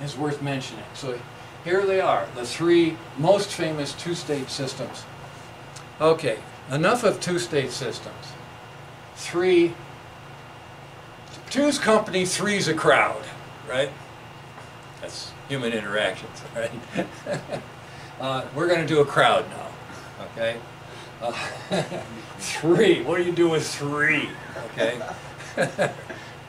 is worth mentioning. So here they are, the three most famous two-state systems. Okay, enough of two-state systems. Three, two's company, three's a crowd, right? That's human interactions, right? uh, we're going to do a crowd now, okay? Uh, three, what do you do with three, okay?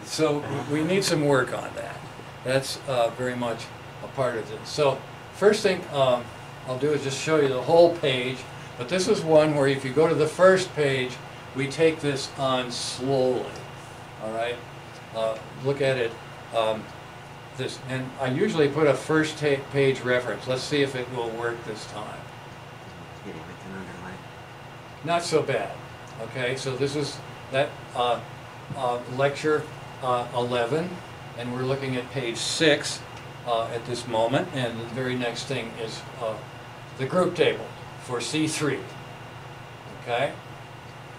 so we need some work on that. That's uh, very much a part of this. So first thing um, I'll do is just show you the whole page. But this is one where if you go to the first page, we take this on slowly. All right? Uh, look at it. Um, this, and I usually put a first page reference. Let's see if it will work this time. Not so bad. Okay, so this is that uh, uh, lecture uh, 11 and we're looking at page six. uh, at this moment. And the very next thing is uh, the group table for C3. Okay?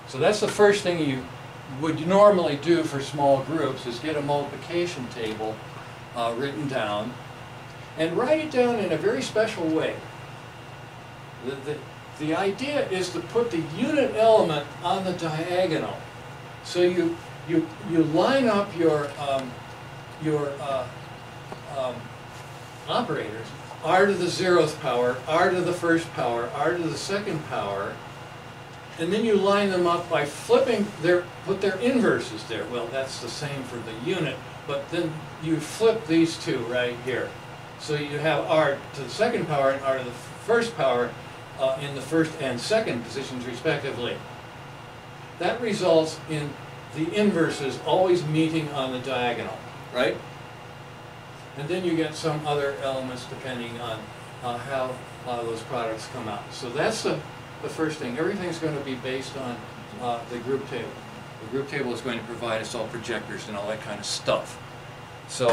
So that's the first thing you would normally do for small groups is get a multiplication table uh, written down and write it down in a very special way. The, the, the idea is to put the unit element on the diagonal. So you, you, you line up your, um, your uh, um, operators, r to the zeroth power, r to the first power, r to the second power, and then you line them up by flipping their, put their inverses there. Well, that's the same for the unit, but then you flip these two right here. So you have r to the second power and r to the first power uh, in the first and second positions respectively. That results in the inverses always meeting on the diagonal, right? And then you get some other elements depending on uh, how uh, those products come out. So that's the, the first thing. Everything's going to be based on uh, the group table. The group table is going to provide us all projectors and all that kind of stuff. So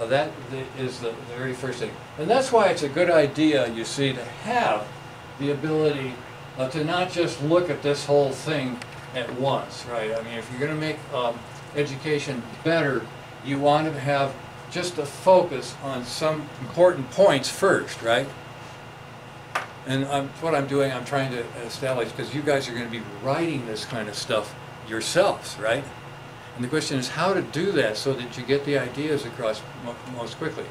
uh, that the- the, the very first thing. And that's why it's a good idea, you see, to have the ability uh, to not just look at this whole thing at once, right? I mean, if you're going to make um, education better, you want to have just a focus on some important points first, right? And um, what I'm doing, I'm trying to establish, because you guys are going to be writing this kind of stuff yourselves, right? And the question is how to do that so that you get the ideas across mo most quickly.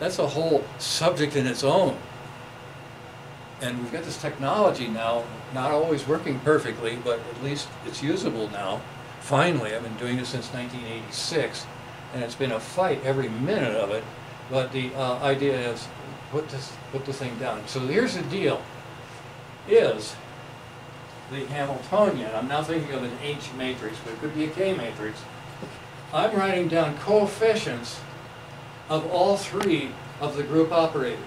That's a whole subject in its own. And we've got this technology now, not always working perfectly, but at least it's usable now. Finally, I've been doing this since 1986, and it's been a fight every minute of it. But the uh, idea is put this put the thing down. So here's the deal: is the Hamiltonian. I'm now thinking of an H matrix, but it could be a K matrix. I'm writing down coefficients of all three of the group operators.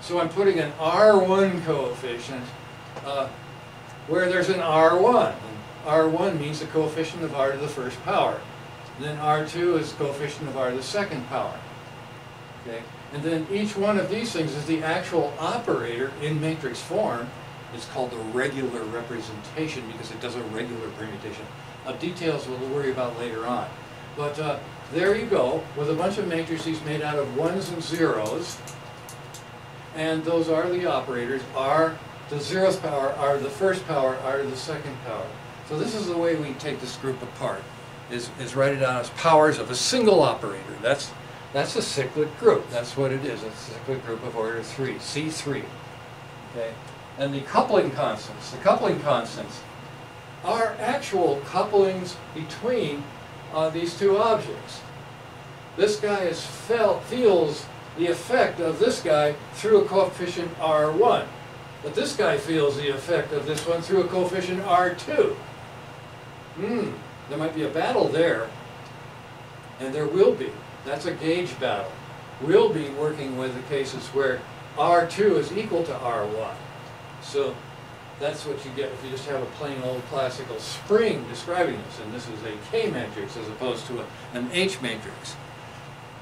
So I'm putting an R1 coefficient uh, where there's an R1. And R1 means the coefficient of R to the first power. Then R2 is coefficient of R to the second power. Okay? And then each one of these things is the actual operator in matrix form. It's called the regular representation because it does a regular permutation. Uh, details we'll worry about later on. But uh, there you go, with a bunch of matrices made out of ones and zeros. And those are the operators, R the zeroth power, to the first power, to the second power. So this is the way we take this group apart, is, is write it down as powers of a single operator. That's, that's a cyclic group. That's what it is. It's a cyclic group of order 3, C3. Okay? And the coupling constants, the coupling constants are actual couplings between uh, these two objects. This guy is felt, feels the effect of this guy through a coefficient R1. But this guy feels the effect of this one through a coefficient R2. Hmm, there might be a battle there. And there will be. That's a gauge battle. We'll be working with the cases where R2 is equal to R1. So that's what you get if you just have a plain old classical spring describing this. And this is a K matrix as opposed to a, an H matrix.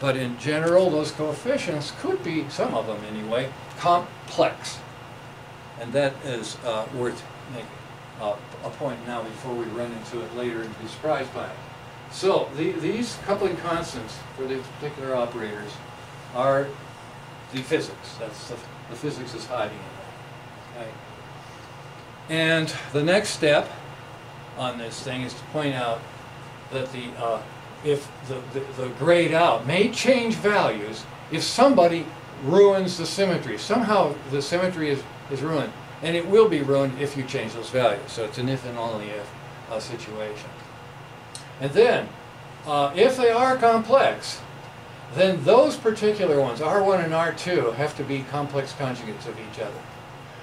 But in general, those coefficients could be, some of them anyway, complex. And that is uh, worth making uh, a point now before we run into it later and be surprised by it. So the, these coupling constants for these particular operators are the physics. That's the, the physics is hiding. Okay? And the next step on this thing is to point out that the uh, if the, the, the grayed out may change values if somebody ruins the symmetry. Somehow the symmetry is, is ruined. And it will be ruined if you change those values. So it's an if and only if uh, situation. And then, uh, if they are complex, then those particular ones, R1 and R2, have to be complex conjugates of each other.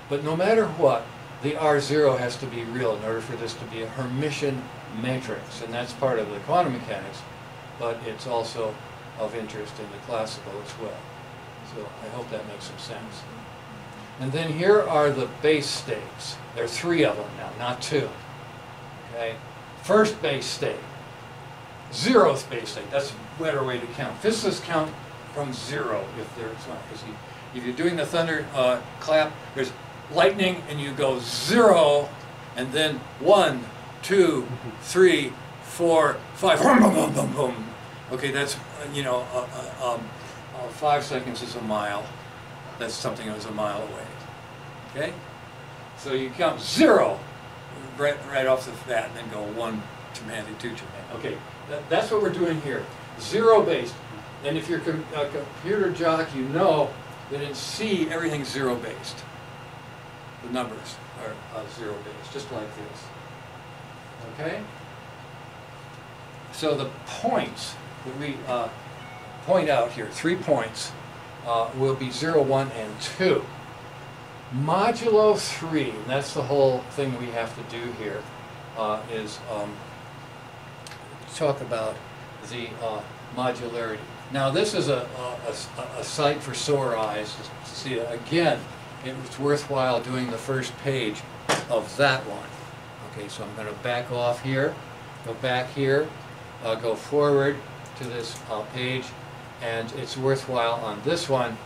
But no matter what, the R0 has to be real in order for this to be a Hermitian matrix, and that's part of the quantum mechanics, but it's also of interest in the classical as well. So I hope that makes some sense. And then here are the base states. There are three of them now, not two. Okay? First base state zeroth base state. That's a better way to count. Physicists count from zero if there's not, if you're doing the thunder uh, clap, there's lightning and you go zero, and then one, two, three, four, five, boom, boom, boom, boom, boom. Okay, that's, uh, you know, uh, uh, um, uh, five seconds is a mile. That's something that was a mile away. Okay? So you count zero right, right off the bat and then go one chimpanzee, two chimpanzee. Okay, that, that's what we're doing here. Zero based. And if you're a computer jock, you know that in C, everything's zero based. The numbers are uh, zero based, just like this. Okay? So the points that we uh, point out here, three points, uh, will be 0, 1, and 2. Modulo 3, and that's the whole thing we have to do here, uh, is um, talk about the uh, modularity. Now this is a, a, a- a sight for sore eyes to see. Again, it's worthwhile doing the first page of that one. Okay, so I'm going to back off here, go back here, uh, go forward to this uh, page, and it's worthwhile on this one,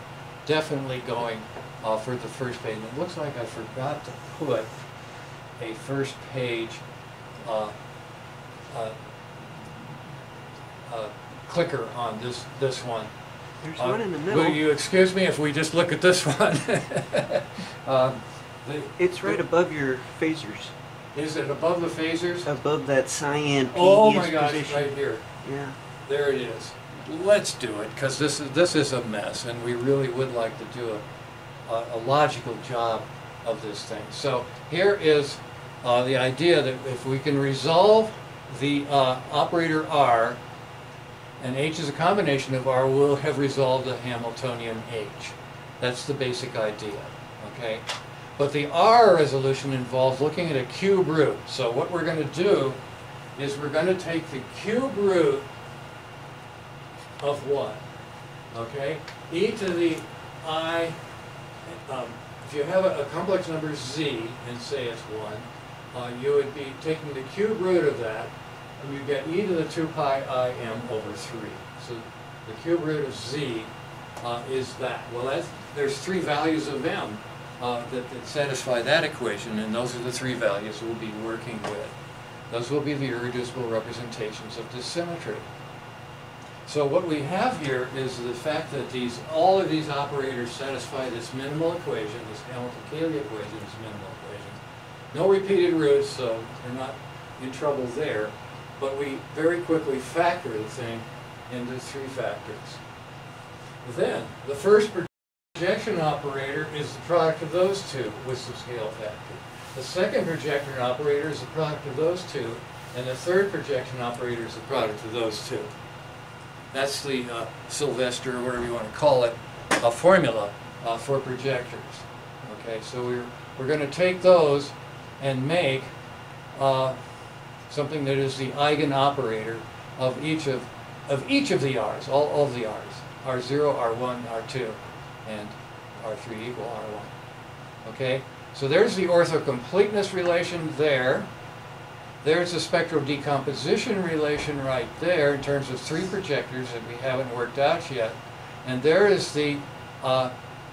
definitely going uh, for the first page. And it looks like I forgot to put a first page uh, uh, uh, clicker on this, this one. There's Uh, one in the Will you excuse me if we just look at this one? Um, the- It's right above your phasors. Is it above the phasors? Above that cyan Oh my gosh, position. right here. Yeah. There it is. Let's do it, because this is, this is a mess, and we really would like to do a, a, a logical job of this thing. So here is uh, the idea that if we can resolve the uh, operator R, and H is a combination of R, we'll have resolved the Hamiltonian H. That's the basic idea, okay? But the R resolution involves looking at a cube root. So what we're going to do is we're going to take the cube root of what? Okay? e to the i, um, if you have a, a complex number z and say it's 1, uh, you would be taking the cube root of that, and you get e to the 2 pi i m over 3. So the cube root of z uh, is that. Well, there's three values of m uh, that, that satisfy that equation, and those are the three values we'll be working with. Those will be the irreducible representations of this symmetry. So what we have here is the fact that these, all of these operators satisfy this minimal equation, this Hamilton-Cayley equation, this minimal equation. No repeated roots, so they're not in trouble there. But we very quickly factor the thing into three factors. Then, the first projection operator is the product of those two with some scale factor. The second projection operator is the product of those two, and the third projection operator is the product of those two. That's the uh, Sylvester, or whatever you want to call it, a formula uh, for projectors. Okay, so we're, we're going to take those and make uh, something that is the eigenoperator of each of, of each of the R's, all, all of the R's. R0, R1, R2, and R3 equal R1. Okay, so there's the orthocompleteness relation there. There's the spectral decomposition relation right there in terms of three projectors that we haven't worked out yet. And there is the uh,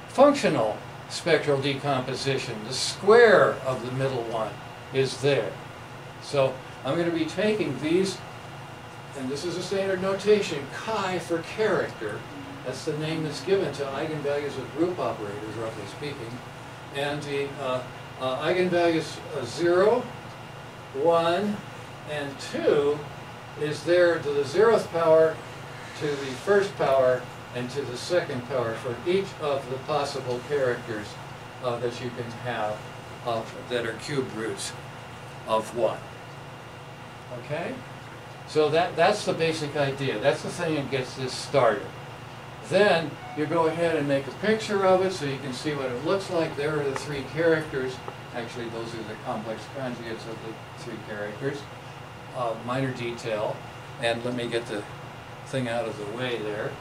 functional spectral decomposition. The square of the middle one is there. So I'm going to be taking these, and this is a standard notation, chi for character. That's the name that's given to eigenvalues of group operators, roughly speaking. And the uh, uh, eigenvalues uh, 0, 1, and 2 is there to the zeroth power, to the first power, and to the second power for each of the possible characters uh, that you can have uh, that are cube roots of 1. Okay? So that, that's the basic idea. That's the thing that gets this started. Then you go ahead and make a picture of it so you can see what it looks like. There are the three characters. Actually, those are the complex conjugates of the three characters. Uh, minor detail. And let me get the thing out of the way there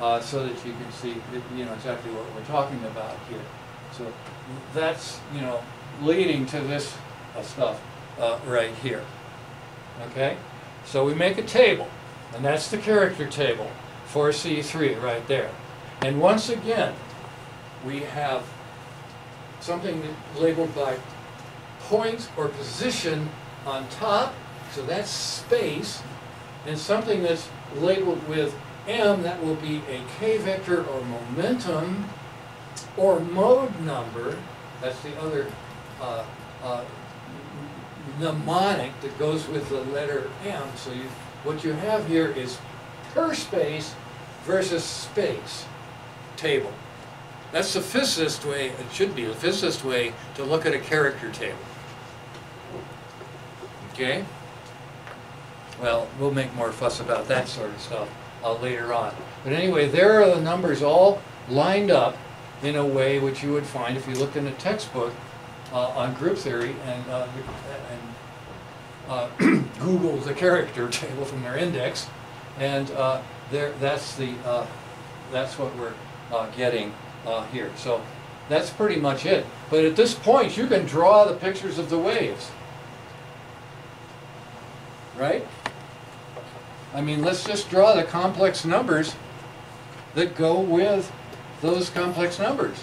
uh, so that you can see you know exactly what we're talking about here. So that's you know leading to this uh, stuff uh, right here. Okay, so we make a table. And that's the character table for C3 right there. And once again, we have something labeled by point or position on top, so that's space, and something that's labeled with m, that will be a k vector or momentum or mode number, that's the other uh, uh, mnemonic that goes with the letter m. So you, what you have here is per space versus space table. That's the physicist way, it should be the physicist way to look at a character table. Okay? Well, we'll make more fuss about that sort of stuff uh, later on. But anyway, there are the numbers all lined up in a way which you would find if you looked in a textbook uh, on group theory and, uh, uh, Google the character table from their index, and uh, there, that's the uh, that's what we're uh, getting uh, here. So that's pretty much it. But at this point, you can draw the pictures of the waves, right? I mean, let's just draw the complex numbers that go with those complex numbers,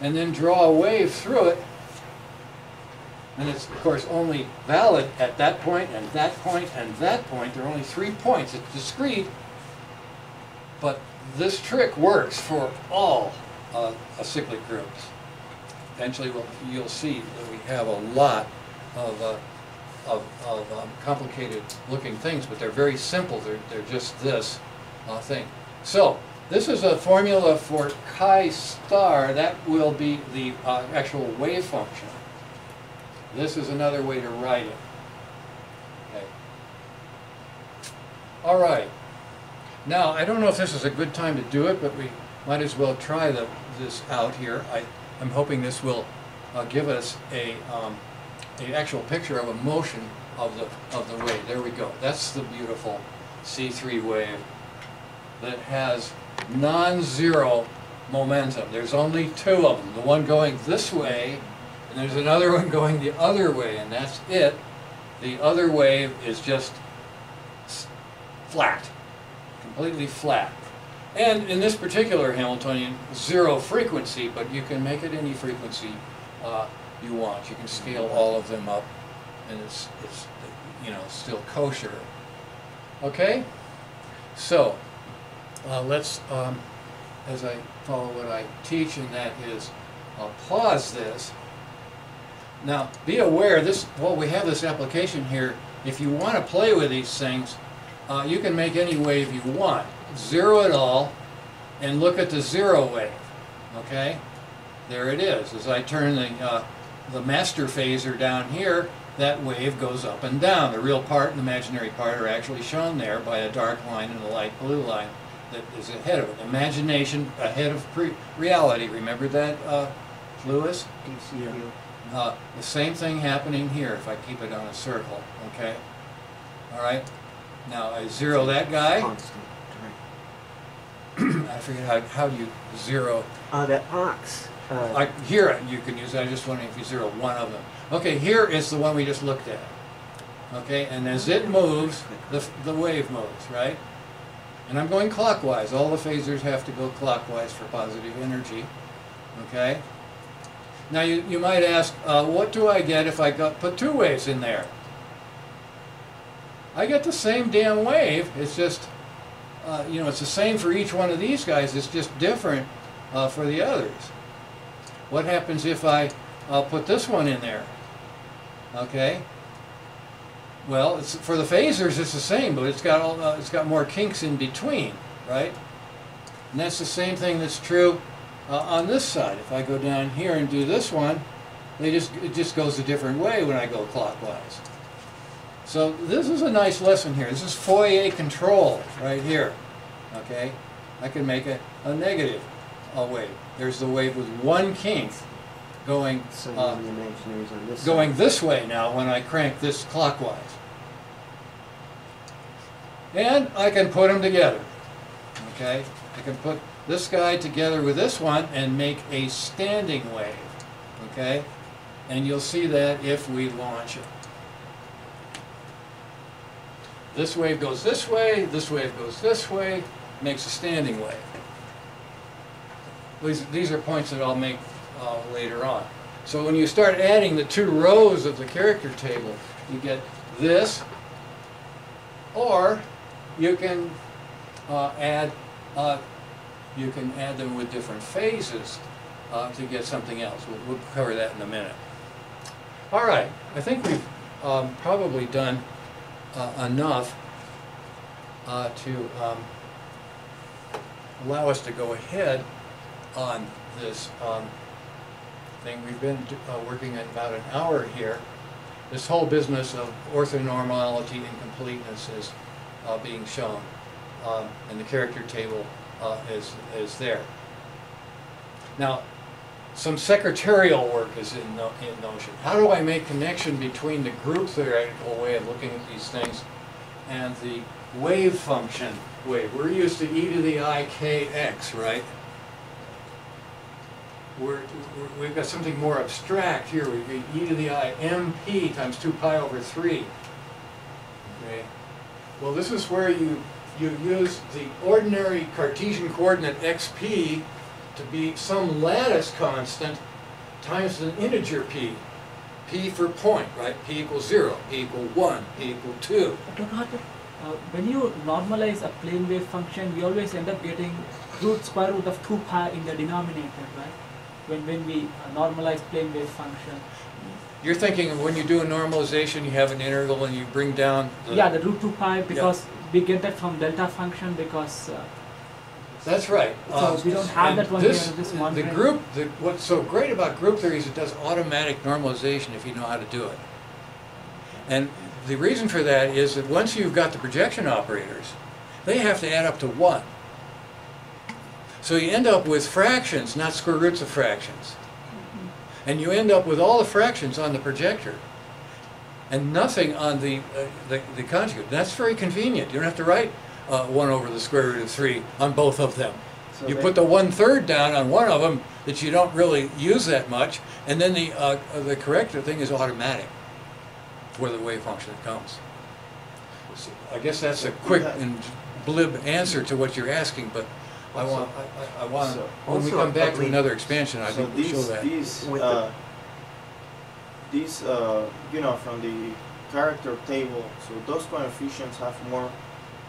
and then draw a wave through it and it's, of course, only valid at that point and that point and that point. There are only three points. It's discrete. But this trick works for all uh, cyclic groups. Eventually, we'll, you'll see that we have a lot of, uh, of, of um, complicated looking things, but they're very simple. They're, they're just this uh, thing. So, this is a formula for chi star. That will be the uh, actual wave function. This is another way to write it. Okay. All right. Now, I don't know if this is a good time to do it, but we might as well try the, this out here. I, I'm hoping this will uh, give us a, um, a actual picture of a motion of the, of the wave. There we go. That's the beautiful C3 wave that has non-zero momentum. There's only two of them. The one going this way and there's another one going the other way, and that's it. The other wave is just flat, completely flat. And in this particular Hamiltonian, zero frequency, but you can make it any frequency uh, you want. You can scale all of them up, and it's, it's you know, still kosher. Okay? So, uh, let's, um, as I follow what I teach, and that is, I'll pause this, now, be aware, this, well, we have this application here. If you want to play with these things, uh, you can make any wave you want. Zero it all, and look at the zero wave, okay? There it is. As I turn the, uh, the master phasor down here, that wave goes up and down. The real part and the imaginary part are actually shown there by a dark line and a light blue line that is ahead of it. Imagination ahead of reality. Remember that, uh, Lewis? DCU. Uh, the same thing happening here if I keep it on a circle, okay? All right? Now I zero that guy. Constant. I forget how, how do you zero. Uh, that ox. Uh, I, here you can use, it. I just wondering if you zero one of them. Okay, here is the one we just looked at. Okay, and as it moves, the, the wave moves, right? And I'm going clockwise. All the phasors have to go clockwise for positive energy. Okay? Now you, you might ask, uh, what do I get if I got, put two waves in there? I get the same damn wave, it's just, uh, you know, it's the same for each one of these guys, it's just different uh, for the others. What happens if I uh, put this one in there? Okay? Well, it's, for the phasors it's the same, but it's got, all, uh, it's got more kinks in between, right? And that's the same thing that's true uh, on this side. If I go down here and do this one, they just it just goes a different way when I go clockwise. So this is a nice lesson here. This is Fourier control right here. Okay, I can make a, a negative a wave. There's the wave with one kink going so uh, this going side. this way now when I crank this clockwise. And I can put them together. Okay, I can put this guy together with this one and make a standing wave, okay? And you'll see that if we launch it. This wave goes this way, this wave goes this way, makes a standing wave. These, these are points that I'll make uh, later on. So when you start adding the two rows of the character table, you get this, or you can uh, add, uh, you can add them with different phases uh, to get something else. We'll, we'll cover that in a minute. All right, I think we've um, probably done uh, enough uh, to um, allow us to go ahead on this um, thing. We've been uh, working at about an hour here. This whole business of orthonormality and completeness is uh, being shown, um, and the character table uh, is, is there. Now, some secretarial work is in, no, in Notion. How do I make connection between the group theoretical way of looking at these things and the wave function wave? We're used to e to the i k x, right? We're, we're- we've got something more abstract here. We've got e to the i mp times 2 pi over 3. Okay. Well, this is where you, you use the ordinary Cartesian coordinate xp to be some lattice constant times an integer p. p for point, right? p equals 0, p equals 1, p equals 2. Uh, when you normalize a plane wave function, we always end up getting root square root of 2 pi in the denominator, right? When, when we uh, normalize plane wave function. You're thinking when you do a normalization, you have an integral and you bring down the... Yeah, the root 2 pi because we get that from delta function because uh, That's right. So Um, we don't have that one this- here, this one The group, the, what's so great about group theory is it does automatic normalization if you know how to do it. And the reason for that is that once you've got the projection operators, they have to add up to one. So you end up with fractions, not square roots of fractions. And you end up with all the fractions on the projector and nothing on the, uh, the, the conjugate. That's very convenient. You don't have to write uh, 1 over the square root of 3 on both of them. So You put the one-third down on one of them that you don't really use that much, and then the, uh, the corrector thing is automatic for the wave function that comes. So I guess that's a quick and blib answer to what you're asking, but I want, I- I, I want, So- when we come back to another expansion, I So think we'll show that. these, uh, these, uh, you know, from the character table, so those coefficients have more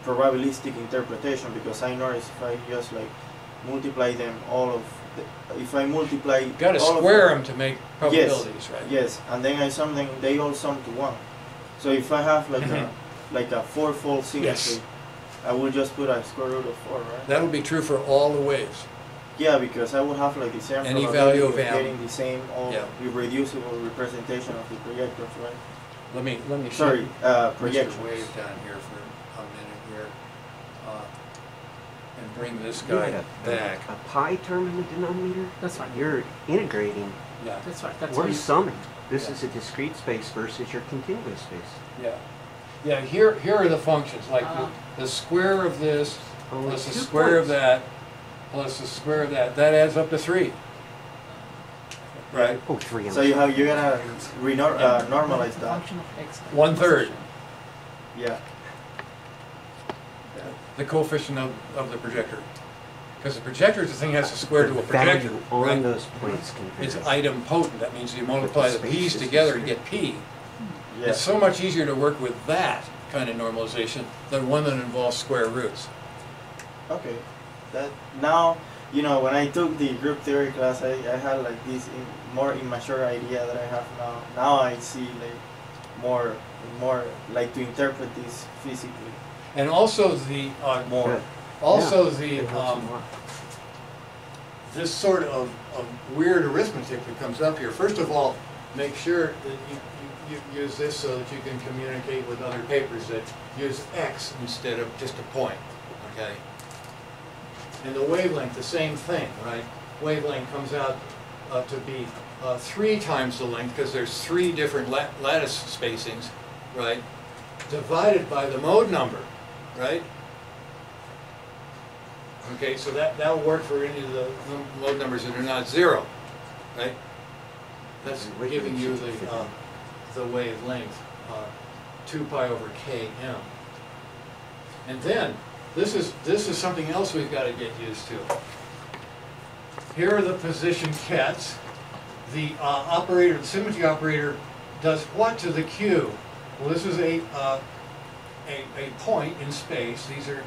probabilistic interpretation because I notice if I just like multiply them all of, the, if I multiply You gotta all of square them to make probabilities, right? Yes, and then I something they all sum to one. So if I have like Mhm. a like a fourfold symmetry, Yes. I will just put a square root of four, right? That'll be true for all the waves. Yeah, because I would have like the same Any probability value of of m. getting the same all Yeah. irreducible representation of the projectors, right? Let me, let me show Sorry, uh, Mr. projections. Wave down here for a minute here. uh, And bring this guy had a, back. a pi term in the denominator? that's fine. You're integrating. Yeah, That's right. That's how We're you- summing. This Yeah. is a discrete space versus your continuous space. yeah. Yeah, here, here are the functions, like Uh-huh. the, the square of this, plus the two square of that, plus the square of that, that adds up to three. Right? Oh, three So you have you're gonna re uh, normalize that. Function of x. One third. Yeah. The coefficient of, of the projector. Because the projector, is the thing that has to square to The a projector, value on right? those points It's vary. idempotent, that means you multiply the space p's together to get p. Yeah. It's so much easier to work with that kind of normalization than one that involves square roots. Okay. That now you know when I took the group theory class, I, I had like this in, more immature idea that I have now. Now I see like more more like to interpret this physically And also the, uh, more. Good. also Yeah, the, it helps a um, this sort of, of weird arithmetic that comes up here. First of all, make sure that you, you, you use this so that you can communicate with other papers that use x instead of just a point, okay? And the wavelength, the same thing, right? Wavelength comes out uh, to be uh, three times the length because there's three different la- lattice spacings, right? Divided by the mode number, right? Okay, so that, that'll work for any of the mode numbers that are not zero, right? That's giving you the, uh, the wavelength, uh, two pi over km. And then, this is, this is something else we've got to get used to. Here are the position kets. The uh, operator, the symmetry operator does what to the Q? Well, this is a, uh, a, a point in space. These are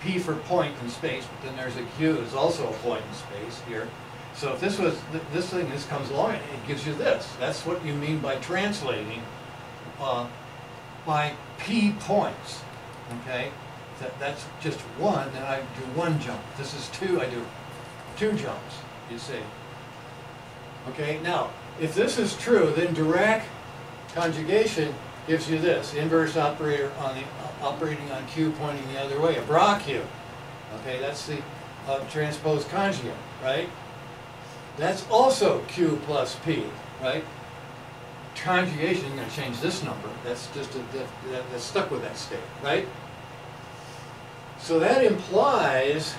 P for point in space, but then there's a Q is also a point in space here. So if this was, th- this thing, this comes along, it gives you this. That's what you mean by translating uh, by P points, okay? That, that's just one, then I do one jump. This is two, I do two jumps, you see. Okay, now, if this is true, then Dirac conjugation gives you this, inverse operator on the, uh, operating on Q pointing the other way, a bra Q. Okay, that's the uh, transpose conjugate, right? That's also Q plus P, right? Conjugation, you're gonna change this number, that's just, a, that, that- that's stuck with that state, right? So that implies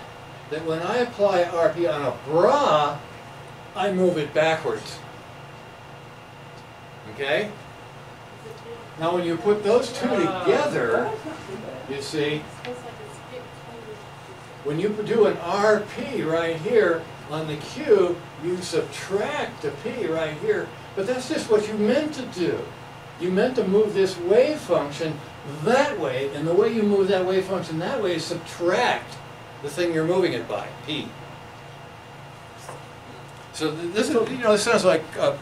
that when I apply RP on a bra, I move it backwards. Okay? Now when you put those two together, you see, when you do an RP right here on the Q, you subtract the P right here, but that's just what you meant to do. You meant to move this wave function that way, and the way you move that wave function that way is subtract the thing you're moving it by, P. So this is, you know, this sounds like, uh,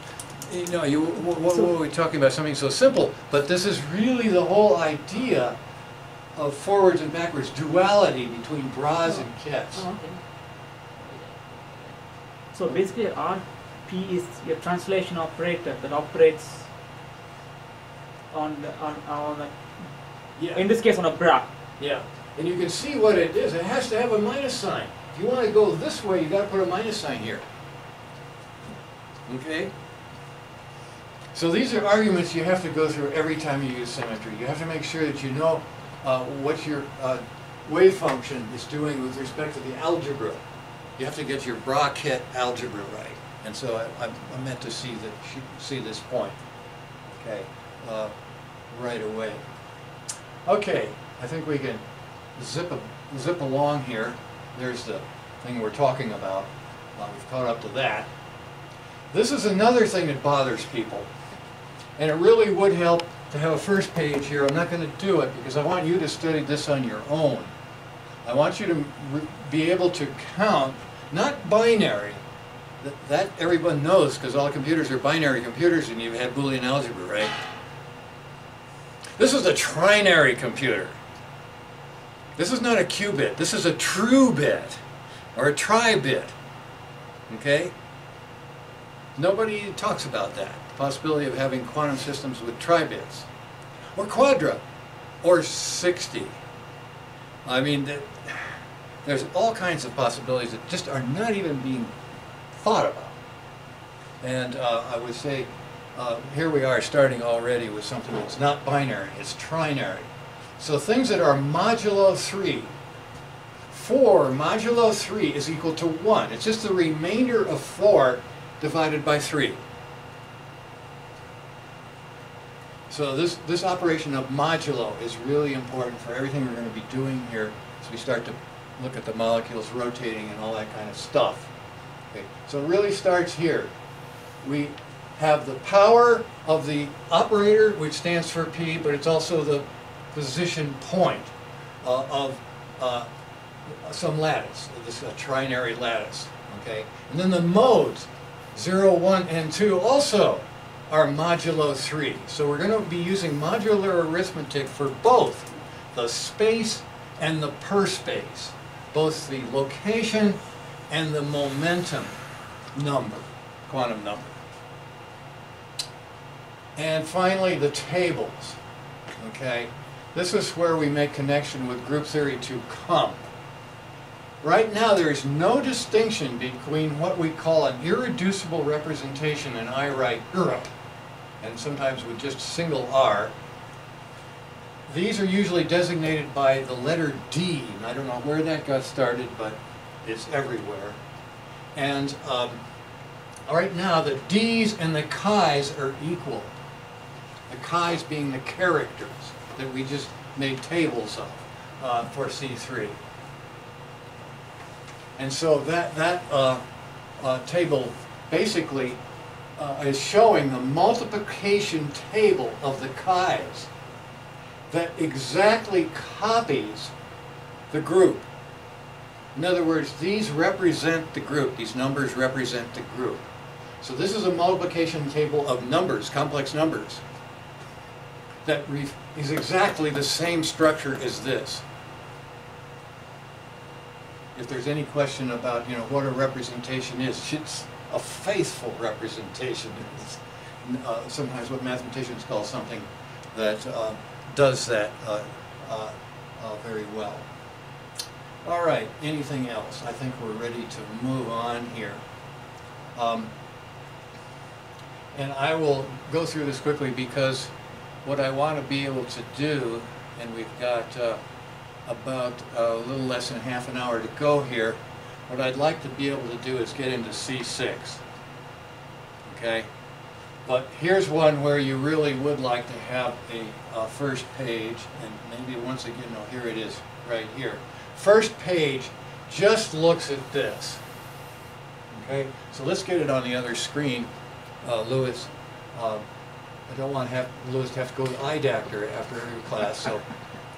you know, you, what, what were we talking about, something so simple, but this is really the whole idea of forwards and backwards duality between bras and kets. Oh, okay. So basically RP is a translation operator that operates on the, on, on the, Yeah. in this case on a bra. Yeah, and you can see what it is. It has to have a minus sign. If you want to go this way, you got to put a minus sign here. Okay? So these are arguments you have to go through every time you use symmetry. You have to make sure that you know uh, what your uh, wave function is doing with respect to the algebra. You have to get your Bra-Ket algebra right. And so I, I, I meant to see that see this point. Okay, uh, right away. Okay, I think we can zip, a- zip along here. There's the thing we're talking about. Uh, We've caught up to that. This is another thing that bothers people. And it really would help to have a first page here. I'm not going to do it because I want you to study this on your own. I want you to be able to count, not binary. That, that everyone knows because all computers are binary computers and you've had Boolean algebra, right? This is a trinary computer. This is not a qubit. This is a true bit or a tri-bit. Okay? Nobody talks about that. The possibility of having quantum systems with tri-bits or quadra or 60. I mean, there's all kinds of possibilities that just are not even being thought about. And uh, I would say, uh, here we are starting already with something that's not binary, it's trinary. So things that are modulo 3, 4 modulo 3 is equal to 1. It's just the remainder of 4 divided by 3. So this, this operation of modulo is really important for everything we're going to be doing here as we start to look at the molecules rotating and all that kind of stuff. Okay, so it really starts here. We have the power of the operator, which stands for P, but it's also the position point uh, of uh, some lattice, this uh, trinary lattice, okay? And then the modes, 0, 1, and 2 also are modulo 3. So we're going to be using modular arithmetic for both the space and the per space, both the location and the momentum number, quantum number. And finally, the tables, okay? This is where we make connection with group theory to come. Right now, there is no distinction between what we call an irreducible representation, and I write irrep, and sometimes with just single R. These are usually designated by the letter D, I don't know where that got started, but it's everywhere. And um, right now, the D's and the Chi's are equal. The Chi's being the characters that we just made tables of. uh, for C3. And so that, that uh, uh, table basically uh, is showing the multiplication table of the chi's that exactly copies the group. In other words, these represent the group, these numbers represent the group. So this is a multiplication table of numbers, complex numbers, that is exactly the same structure as this. If there's any question about, you know, what a representation is, it's a faithful representation. It's uh, sometimes what mathematicians call something that uh, does that uh, uh, uh, very well. All right, anything else? I think we're ready to move on here. Um, and I will go through this quickly because what I want to be able to do, and we've got uh, about a little less than half an hour to go here, what I'd like to be able to do is get into C6. Okay? But here's one where you really would like to have a, a first page, and maybe once again, no, here it is, right here. First page just looks at this. Okay, so let's get it on the other screen. Uh, Louis, uh, I don't want to have Louis to have to go to the eye doctor after every class, so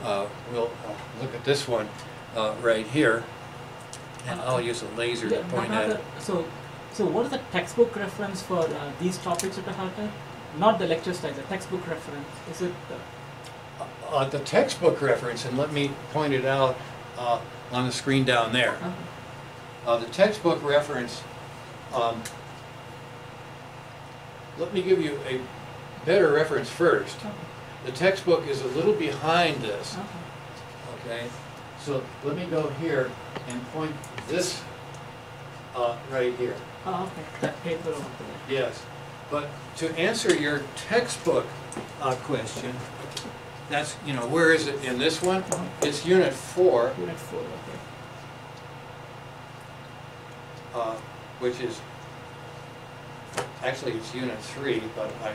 uh, we'll uh, look at this one uh, right here, and I'll use a laser to point at it. So, so what is the textbook reference for uh, these topics are had? Not the lecture slide, the textbook reference. Is it? Uh, Uh, the textbook reference, and let me point it out uh, on the screen down there. okay. Uh, the textbook reference, um, let me give you a better reference first. Okay. The textbook is a little behind this, Okay. okay? So let me go here and point this uh, right here. Oh, okay. That paper over there. Yes, but to answer your textbook uh, question, that's, you know, where is it in this one? It's unit four, Unit four. Okay. uh, which is, actually it's unit three, but I,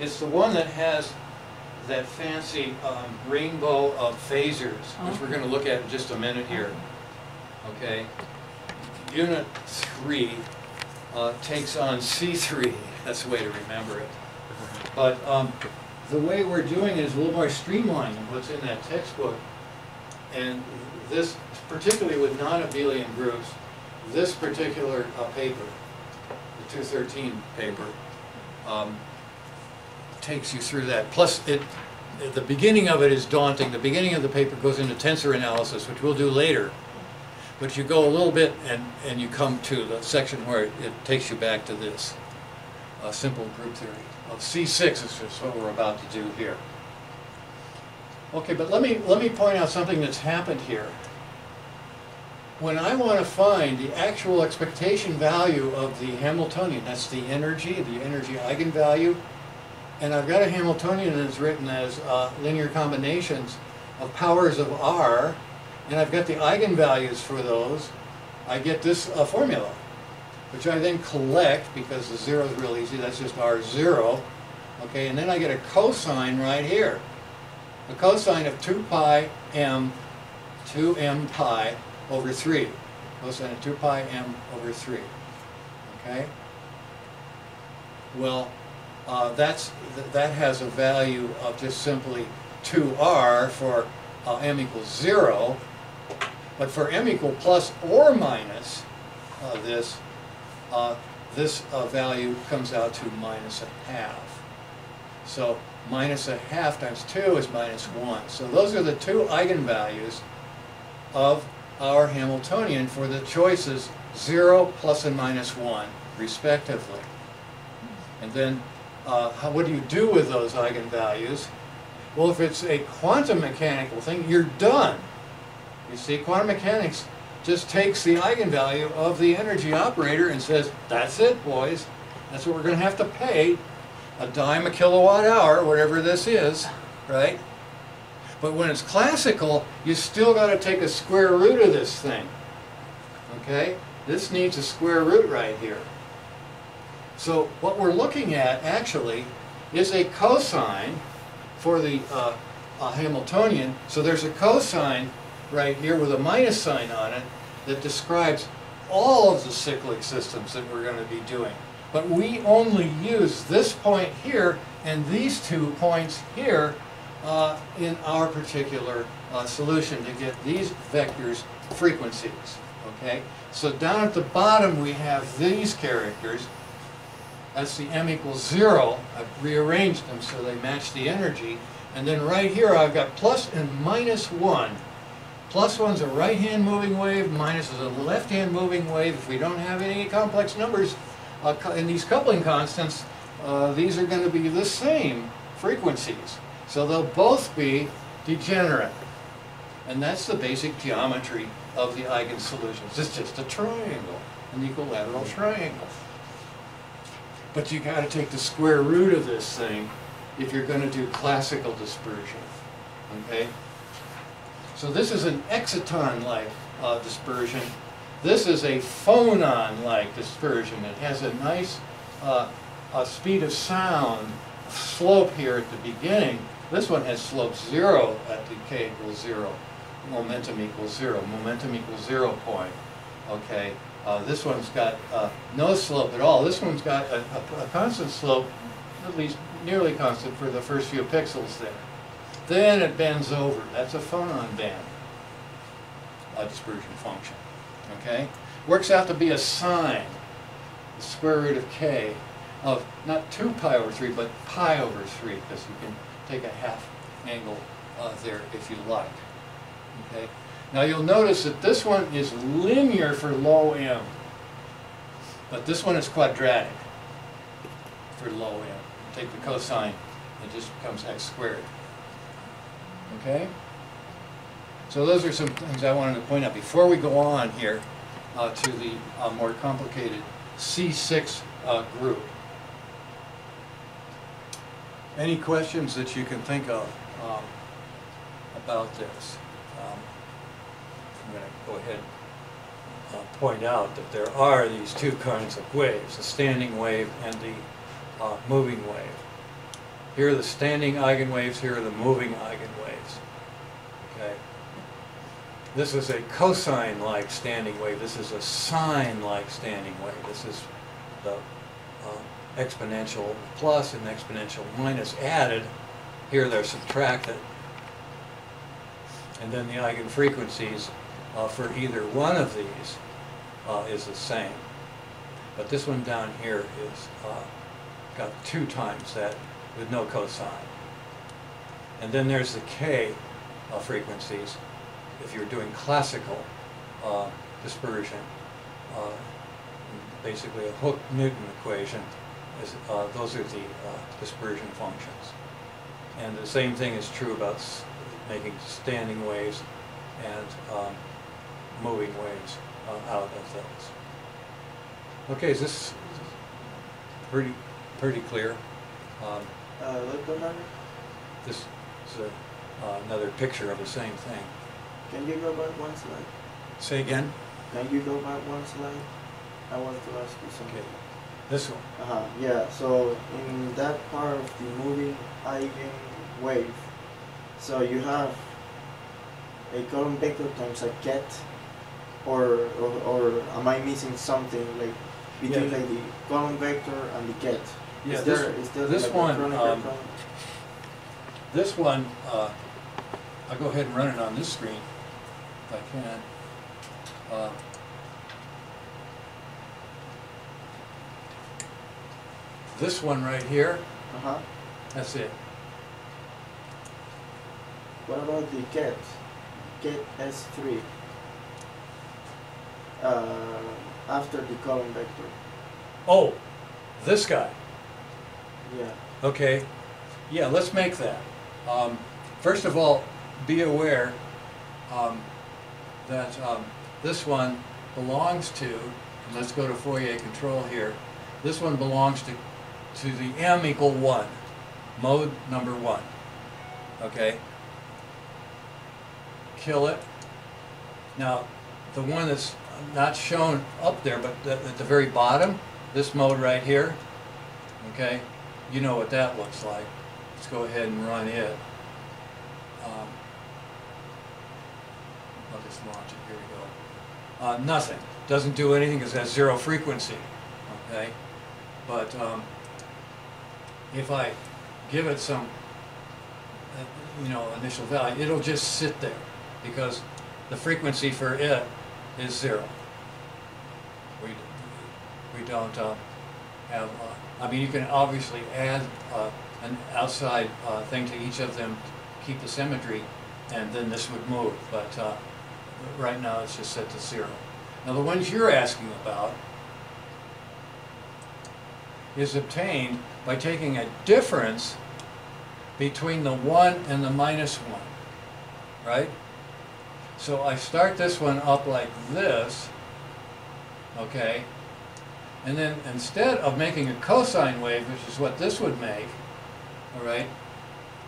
it's the one that has that fancy um, rainbow of phasors, which we're gonna look at in just a minute here, okay? Unit three uh, takes on C three, that's the way to remember it. But um, the way we're doing it is a little more streamlined than what's in that textbook. And this, particularly with non-abelian groups, this particular uh, paper, the 213 paper, um, takes you through that. Plus, it, the beginning of it is daunting. The beginning of the paper goes into tensor analysis, which we'll do later. But you go a little bit and, and you come to the section where it, it takes you back to this uh, simple group theory. Of C6 is just what we're about to do here. Okay, but let me, let me point out something that's happened here. When I want to find the actual expectation value of the Hamiltonian, that's the energy, the energy eigenvalue, and I've got a Hamiltonian that's written as uh, linear combinations of powers of R, and I've got the eigenvalues for those, I get this uh, formula, which I then collect, because the zero is real easy, that's just R0, okay, and then I get a cosine right here. The cosine of 2 pi m, 2m pi over 3. Cosine of 2 pi m over 3, okay? Well, uh, that's, that has a value of just simply 2r for uh, m equals 0. But for m equal plus or minus uh, this, uh, this uh, value comes out to minus a half. So minus a half times 2 is minus 1. So those are the two eigenvalues of our Hamiltonian for the choices 0, plus and minus 1, respectively. And then, uh, how, what do you do with those eigenvalues? Well, if it's a quantum mechanical thing, you're done. You see, quantum mechanics just takes the eigenvalue of the energy operator and says, that's it, boys. That's what we're going to have to pay, a dime a kilowatt hour, whatever this is, right? But when it's classical, you still got to take a square root of this thing. Okay? This needs a square root right here. So what we're looking at actually is a cosine for the uh, Hamiltonian, so there's a cosine right here with a minus sign on it that describes all of the cyclic systems that we're going to be doing. But we only use this point here and these two points here uh, in our particular uh, solution to get these vectors frequencies. Okay? So down at the bottom we have these characters. That's the m equals zero. I've rearranged them so they match the energy. And then right here I've got plus and minus one. Plus one's a right-hand moving wave, minus is a left-hand moving wave. If we don't have any complex numbers uh, in these coupling constants, uh, these are going to be the same frequencies. So they'll both be degenerate. And that's the basic geometry of the eigensolutions. It's just a triangle, an equilateral triangle. But you got to take the square root of this thing if you're going to do classical dispersion. Okay? So this is an exciton-like uh, dispersion. This is a phonon-like dispersion. It has a nice uh, speed of sound slope here at the beginning. This one has slope zero at the k equals zero. Momentum equals zero. Momentum equals zero point. Okay. Uh, this one's got uh, no slope at all. This one's got a, a, a constant slope, at least nearly constant for the first few pixels there. Then it bends over. That's a phonon band, a dispersion function. Okay? Works out to be a sine, the square root of k, of not 2 pi over 3, but pi over 3, because you can take a half angle uh, there if you like. Okay? Now you'll notice that this one is linear for low m, but this one is quadratic for low m. Take the cosine, it just becomes x squared. Okay? So those are some things I wanted to point out before we go on here uh, to the uh, more complicated C6 uh, group. Any questions that you can think of um, about this? Um, I'm going to go ahead uh, point out that there are these two kinds of waves, the standing wave and the uh, moving wave. Here are the standing eigenwaves, here are the moving eigenwaves. Okay? This is a cosine-like standing wave. This is a sine-like standing wave. This is the uh, exponential plus and exponential minus added. Here they're subtracted. And then the eigenfrequencies uh, for either one of these uh, is the same. But this one down here is uh, got two times that with no cosine. And then there's the k uh, frequencies. If you're doing classical uh, dispersion, uh, basically a Hooke-Newton equation, is, those are the dispersion functions. And the same thing is true about making standing waves and um, moving waves uh, out of those. Okay, is this pretty, pretty clear? Um, Uh, look, Commander, This is a- uh, another picture of the same thing. can you go back one slide? Say again? Can you go back one slide? I want to ask you something. Okay. This one. Uh-huh, yeah, so in that part of the moving eigen wave, so you have a column vector times a ket, or, or, or am I missing something like between Yeah. like the column vector and the ket? Yeah, is this- there, is there this like one, um. This one, uh, I'll go ahead and run it on this screen if I can. Uh, This one right here, Uh-huh. that's it. What about the get? Ket S3. Uh, after the column vector. Oh, this guy. Yeah. Okay, yeah, let's make that. Um, First of all, be aware um, that um, this one belongs to, let's go to Fourier control here, this one belongs to, to the m equal 1, mode number 1. Okay? Kill it. Now, the one that's not shown up there, but at the very bottom, this mode right here, okay? You know what that looks like. Let's go ahead and run it. um, I'll just launch it, here we go. Uh, nothing, doesn't do anything because it has zero frequency, okay? But, um, if I give it some, uh, you know, initial value, it'll just sit there because the frequency for it is zero. We, we don't, uh, have, uh, I mean, you can obviously add, uh, an outside, uh, thing to each of them, to keep the symmetry, and then this would move, but, uh, right now it's just set to zero. Now, the ones you're asking about is obtained by taking a difference between the one and the minus one, right? So I start this one up like this, okay? And then instead of making a cosine wave, which is what this would make, all right?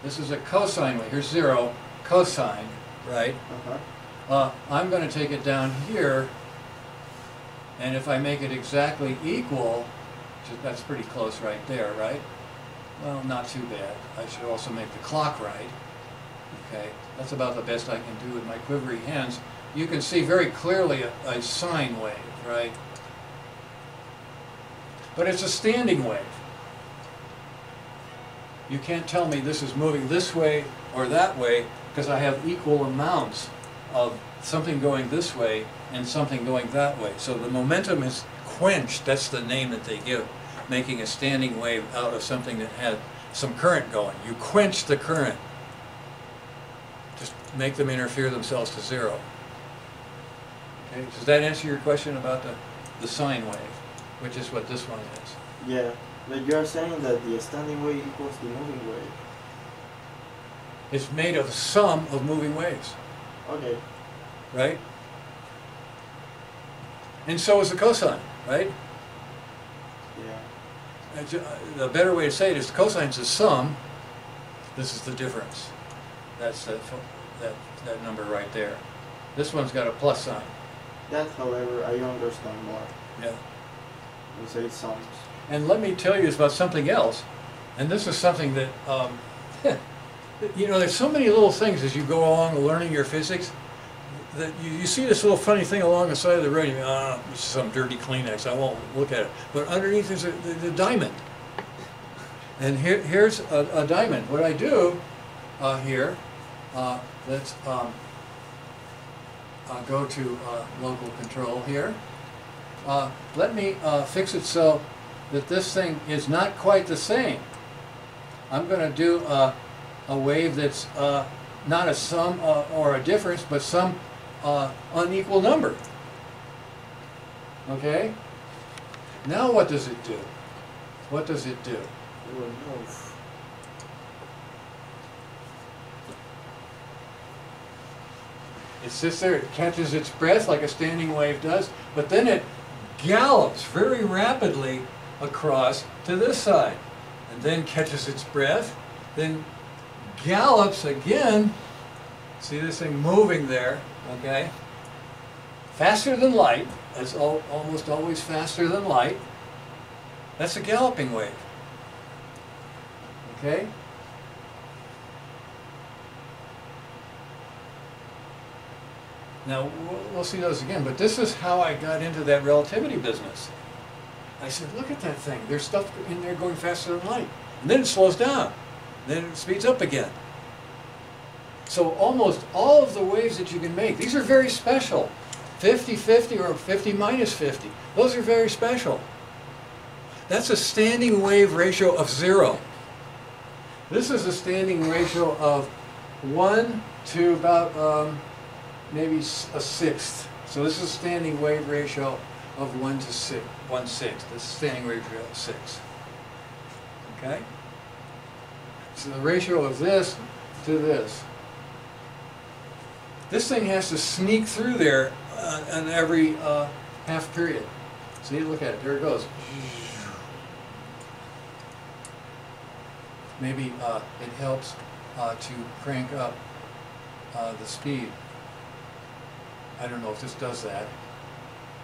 This is a cosine wave, here's zero, cosine, right? Uh-huh. Uh, I'm gonna take it down here, and if I make it exactly equal, that's pretty close right there, right? Well, not too bad. I should also make the clock right. Okay, that's about the best I can do with my quivery hands. You can see very clearly a, a sine wave, right? But it's a standing wave. You can't tell me this is moving this way or that way because I have equal amounts of something going this way and something going that way. So the momentum is quenched, that's the name that they give, making a standing wave out of something that had some current going. You quench the current. Make them interfere themselves to zero. Okay, does that answer your question about the, the sine wave, which is what this one is? Yeah, but you're saying that the standing wave equals the moving wave. It's made of a sum of moving waves, Okay. right? And so is the cosine, right? Yeah. Uh, The better way to say it is the cosine is a sum, this is the difference. That's that, fo- that, that number right there. This one's got a plus sign, That, however, I understand more. yeah. You say sums. And let me tell you about something else, and this is something that, um, you know, there's so many little things as you go along learning your physics, that you, you see this little funny thing along the side of the road, you go, ah, this is some dirty Kleenex, I won't look at it. But underneath is a, the, the diamond. And here, here's a, a diamond. What I do, uh, here, uh, let's, um, uh, go to, uh, local control here. Uh, let me, uh, fix it so that this thing is not quite the same. I'm gonna do a, a wave that's, uh, not a sum, uh, or a difference, but some, unequal number. Okay? Now what does it do? What does it do? It will move. It sits there, it catches its breath like a standing wave does, but then it gallops very rapidly across to this side. And then catches its breath, then gallops again. See this thing moving there, okay? Faster than light, that's al- almost always faster than light. That's a galloping wave. Okay? Now, we'll, see those again, but this is how I got into that relativity business. I said, look at that thing. There's stuff in there going faster than light. And then it slows down. Then it speeds up again. So almost all of the waves that you can make, these are very special. 50-50 or 50 minus 50. Those are very special. That's a standing wave ratio of zero. This is a standing ratio of one to about um, maybe a sixth. So this is a standing wave ratio of one to six, one sixth. This is standing wave ratio of six. Okay? So the ratio of this to this. This thing has to sneak through there uh, in every uh, half period. See, look at it. There it goes. Maybe uh, it helps uh, to crank up uh, the speed. I don't know if this does that.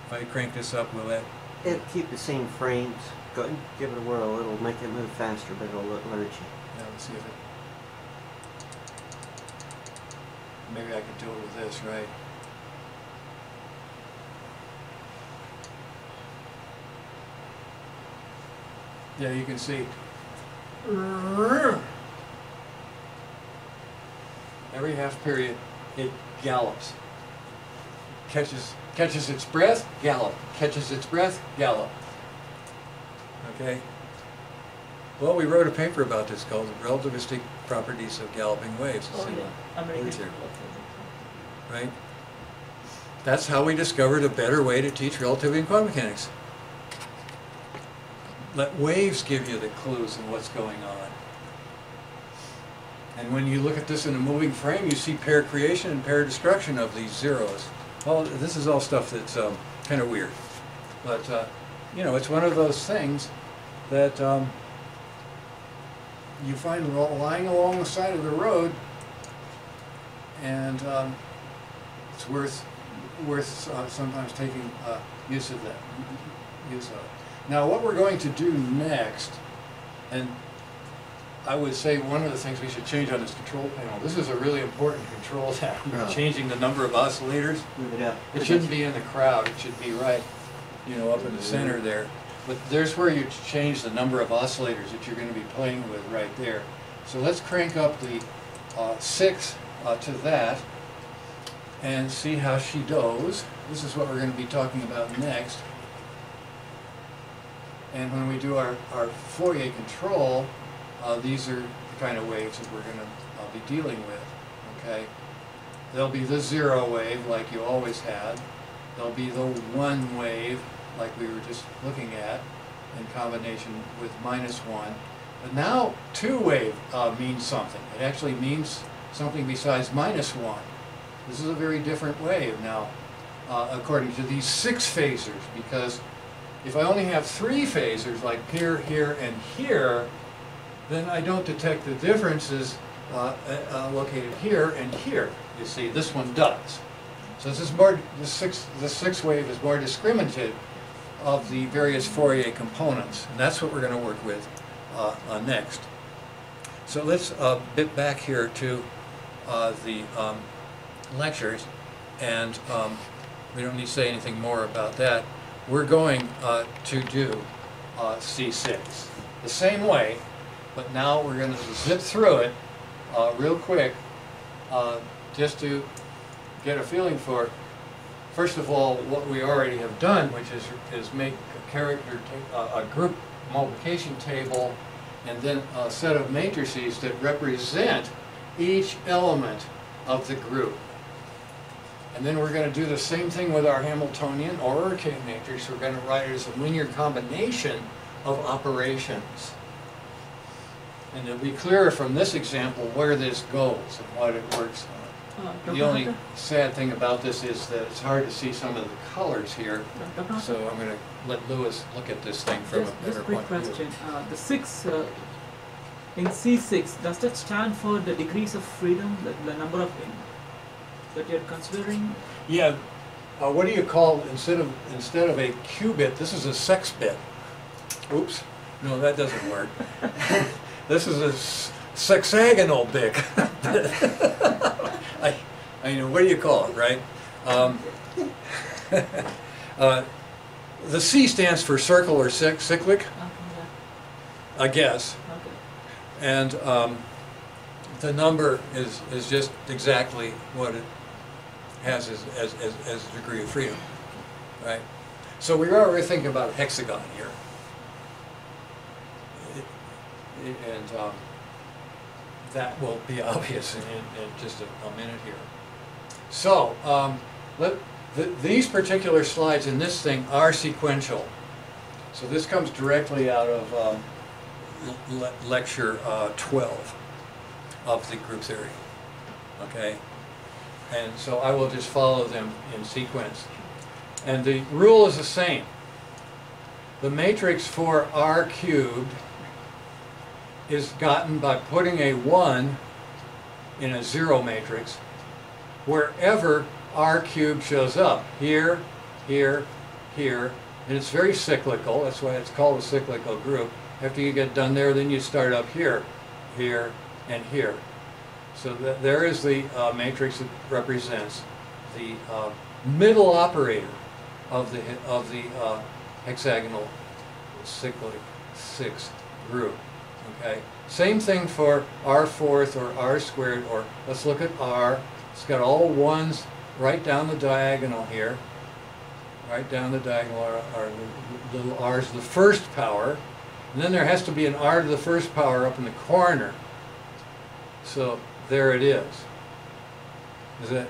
If I crank this up, will that? It'll keep the same frames. Go and give it a whirl. It'll make it move faster, but it'll alert you. Yeah, let's see if it. maybe I could do it with this, right? Yeah, you can see. Every half period, it gallops. Catches, catches its breath, gallop. Catches its breath, gallop. Okay? Well, we wrote a paper about this called Relativistic Properties of Galloping Waves. Oh, yeah. Right? That's how we discovered a better way to teach relativity and quantum mechanics. Let waves give you the clues of what's going on. And when you look at this in a moving frame, you see pair creation and pair destruction of these zeros. Well, this is all stuff that's um, kind of weird. But, uh, you know, it's one of those things that um, you find lying along the side of the road, and um, it's worth worth uh, sometimes taking uh, use of that use of it. Now, what we're going to do next, and I would say one of the things we should change on this control panel. This is a really important control tab. Yeah. Changing the number of oscillators. Move it. It shouldn't be in the crowd, it should be right, you know, up in the center there. But there's where you change the number of oscillators that you're gonna be playing with right there. So let's crank up the uh, six uh, to that and see how she does. This is what we're gonna be talking about next. And when we do our, our Fourier control, uh, these are the kind of waves that we're gonna uh, be dealing with, okay? There'll be the zero wave like you always had. There'll be the one wave like we were just looking at in combination with minus one. But now two wave uh, means something. It actually means something besides minus one. This is a very different wave now uh, according to these six phasors because if I only have three phasors like here, here, and here, then I don't detect the differences uh, uh, located here and here. You see, this one does. So this is more, the six, the six wave is more discriminative of the various Fourier components, and that's what we're going to work with uh, uh, next. So let's uh, bit back here to uh, the um, lectures, and um, we don't need to say anything more about that. We're going uh, to do uh, C6 the same way, but now we're going to zip through it uh, real quick, uh, just to get a feeling for, first of all, what we already have done, which is, is make a character, a, a group multiplication table, and then a set of matrices that represent each element of the group. And then we're going to do the same thing with our Hamiltonian or our K matrix. We're going to write it as a linear combination of operations. And it'll be clearer from this example where this goes and what it works on. Uh, The only Harter? sad thing about this is that it's hard to see some of the colors here, Dr. Harter? so I'm going to let Lewis look at this thing from a Just, just better a quick point of view. question. Uh, the six uh, in C6, does that stand for the degrees of freedom, the, the number of in, that you're considering? Yeah, uh, what do you call, instead of, instead of a qubit, this is a sex bit. Oops, no, that doesn't work. This is a sexagonal bit. I, I know, what do you call it, right? Um, uh, The C stands for circle or cyc- cyclic, I guess. And um, the number is, is just exactly what it has as, as, as, as a degree of freedom, right? So we're already thinking about a hexagon here. And um, that will be obvious in, in in just a, a minute here. So, um, let, th these particular slides in this thing are sequential. So this comes directly out of um, le- lecture uh, 12 of the group theory. Okay? And so I will just follow them in sequence. And the rule is the same. The matrix for R cubed is gotten by putting a 1 in a zero matrix wherever R cubed shows up. Here, here, here. And it's very cyclical. That's why it's called a cyclical group. After you get done there, then you start up here, here, and here. So th- there is the uh, matrix that represents the uh, middle operator of the, of the uh, hexagonal cyclic sixth group, okay? Same thing for R fourth or R squared, or let's look at R. It's got all ones right down the diagonal here. Right down the diagonal are, are the little r's, the first power. And then there has to be an r to the first power up in the corner. So there it is. Does that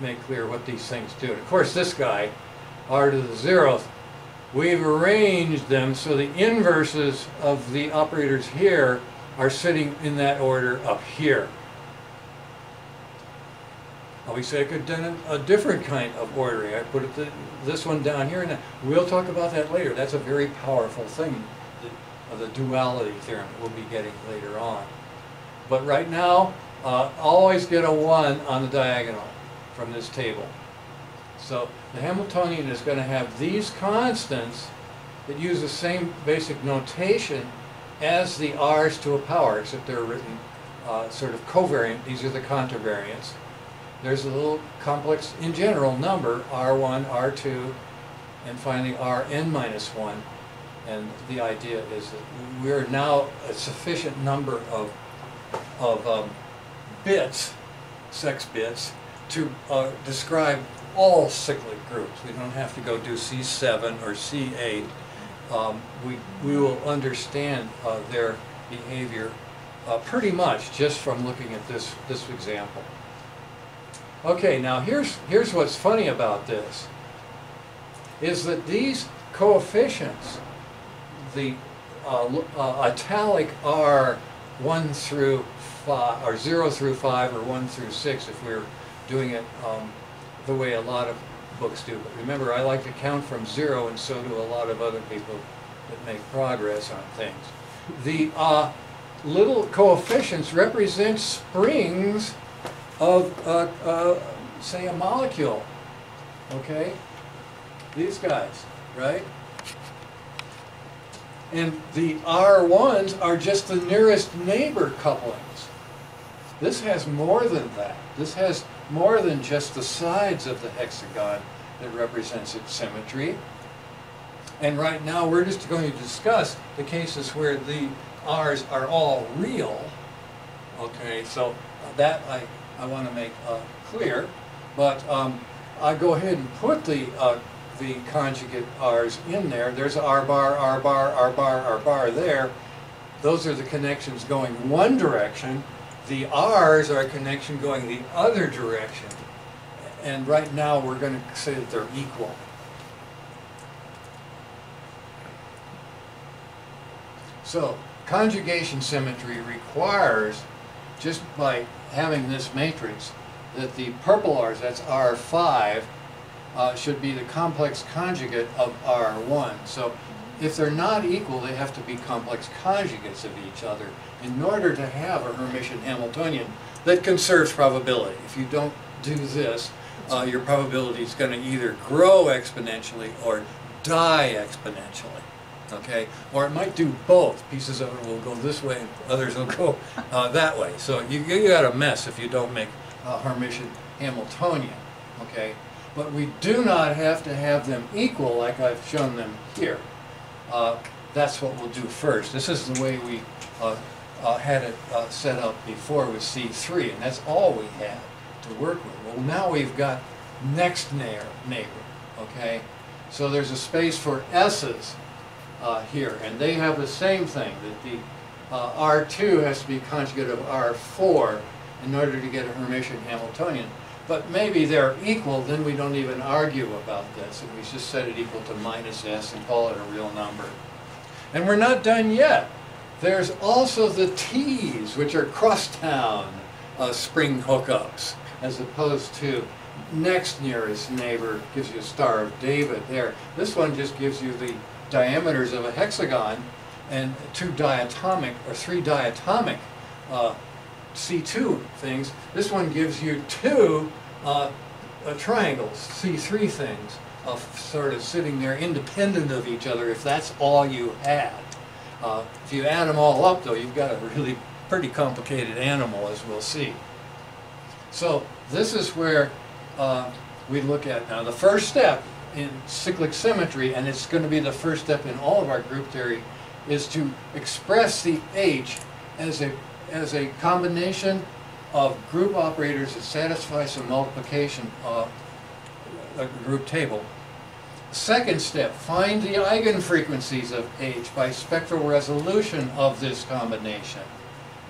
make clear what these things do? And of course, this guy, r to the zeroth, we've arranged them so the inverses of the operators here are sitting in that order up here. Now, we say I could done a, different kind of ordering. I put it th- this one down here, and we'll talk about that later. That's a very powerful thing the, of the duality theorem we'll be getting later on. But right now, uh, always get a one on the diagonal from this table. So the Hamiltonian is going to have these constants that use the same basic notation as the r's to a power, except they're written uh, sort of covariant. These are the contravariants. There's a little complex, in general, number, r1, r2, and finally rn minus 1. And the idea is that we're now a sufficient number of, of um, bits, sex bits, to uh, describe all cyclic groups. We don't have to go do C7 or C8. Um, we, we will understand uh, their behavior uh, pretty much just from looking at this, this example. Okay, now here's, here's what's funny about this, is that these coefficients, the uh, uh, italic are 1 through 5, or 0 through 5, or 1 through 6, if we're doing it um, the way a lot of books do. But remember, I like to count from 0, and so do a lot of other people that make progress on things. The uh, little coefficients represent springs of, uh, uh, say, a molecule, okay? These guys, right? And the R1s are just the nearest neighbor couplings. This has more than that. This has more than just the sides of the hexagon that represents its symmetry. And right now, we're just going to discuss the cases where the R's are all real. Okay, so that I, I want to make uh, clear. But um, I go ahead and put the, uh, the conjugate R's in there. There's R bar, R bar, R bar, R bar there. Those are the connections going one direction. The R's are a connection going the other direction. And right now, we're going to say that they're equal. So conjugation symmetry requires, just by having this matrix, that the purple R's, that's R5, uh, should be the complex conjugate of R1. So if they're not equal, they have to be complex conjugates of each other in order to have a Hermitian Hamiltonian that conserves probability. If you don't do this, uh, your probability is going to either grow exponentially or die exponentially. Okay, or it might do both. Pieces of it will go this way, and others will go uh, that way. So you you got a mess if you don't make a Hermitian Hamiltonian. Okay, but we do not have to have them equal like I've shown them here. Uh, that's what we'll do first. This is the way we uh, uh, had it uh, set up before with C3, and that's all we had to work with. Well, now we've got next neigh- neighbor, okay? So there's a space for S's uh, here, and they have the same thing, that the uh, R2 has to be conjugate of R4 in order to get a Hermitian Hamiltonian. But maybe they're equal, then we don't even argue about this, and we just set it equal to minus S and call it a real number. And we're not done yet. There's also the T's, which are crosstown uh, spring hookups, as opposed to next nearest neighbor gives you a Star of David there. This one just gives you the diameters of a hexagon and two diatomic or three diatomic uh, C2 things. This one gives you two uh, uh, triangles, C3 things, sort of sitting there independent of each other if that's all you had. Uh, if you add them all up though, you've got a really pretty complicated animal, as we'll see. So this is where uh, we look at now. The first step in cyclic symmetry, and it's going to be the first step in all of our group theory, is to express the H as a, as a combination of group operators that satisfy some multiplication of a group table. Second step, find the eigenfrequencies of H by spectral resolution of this combination.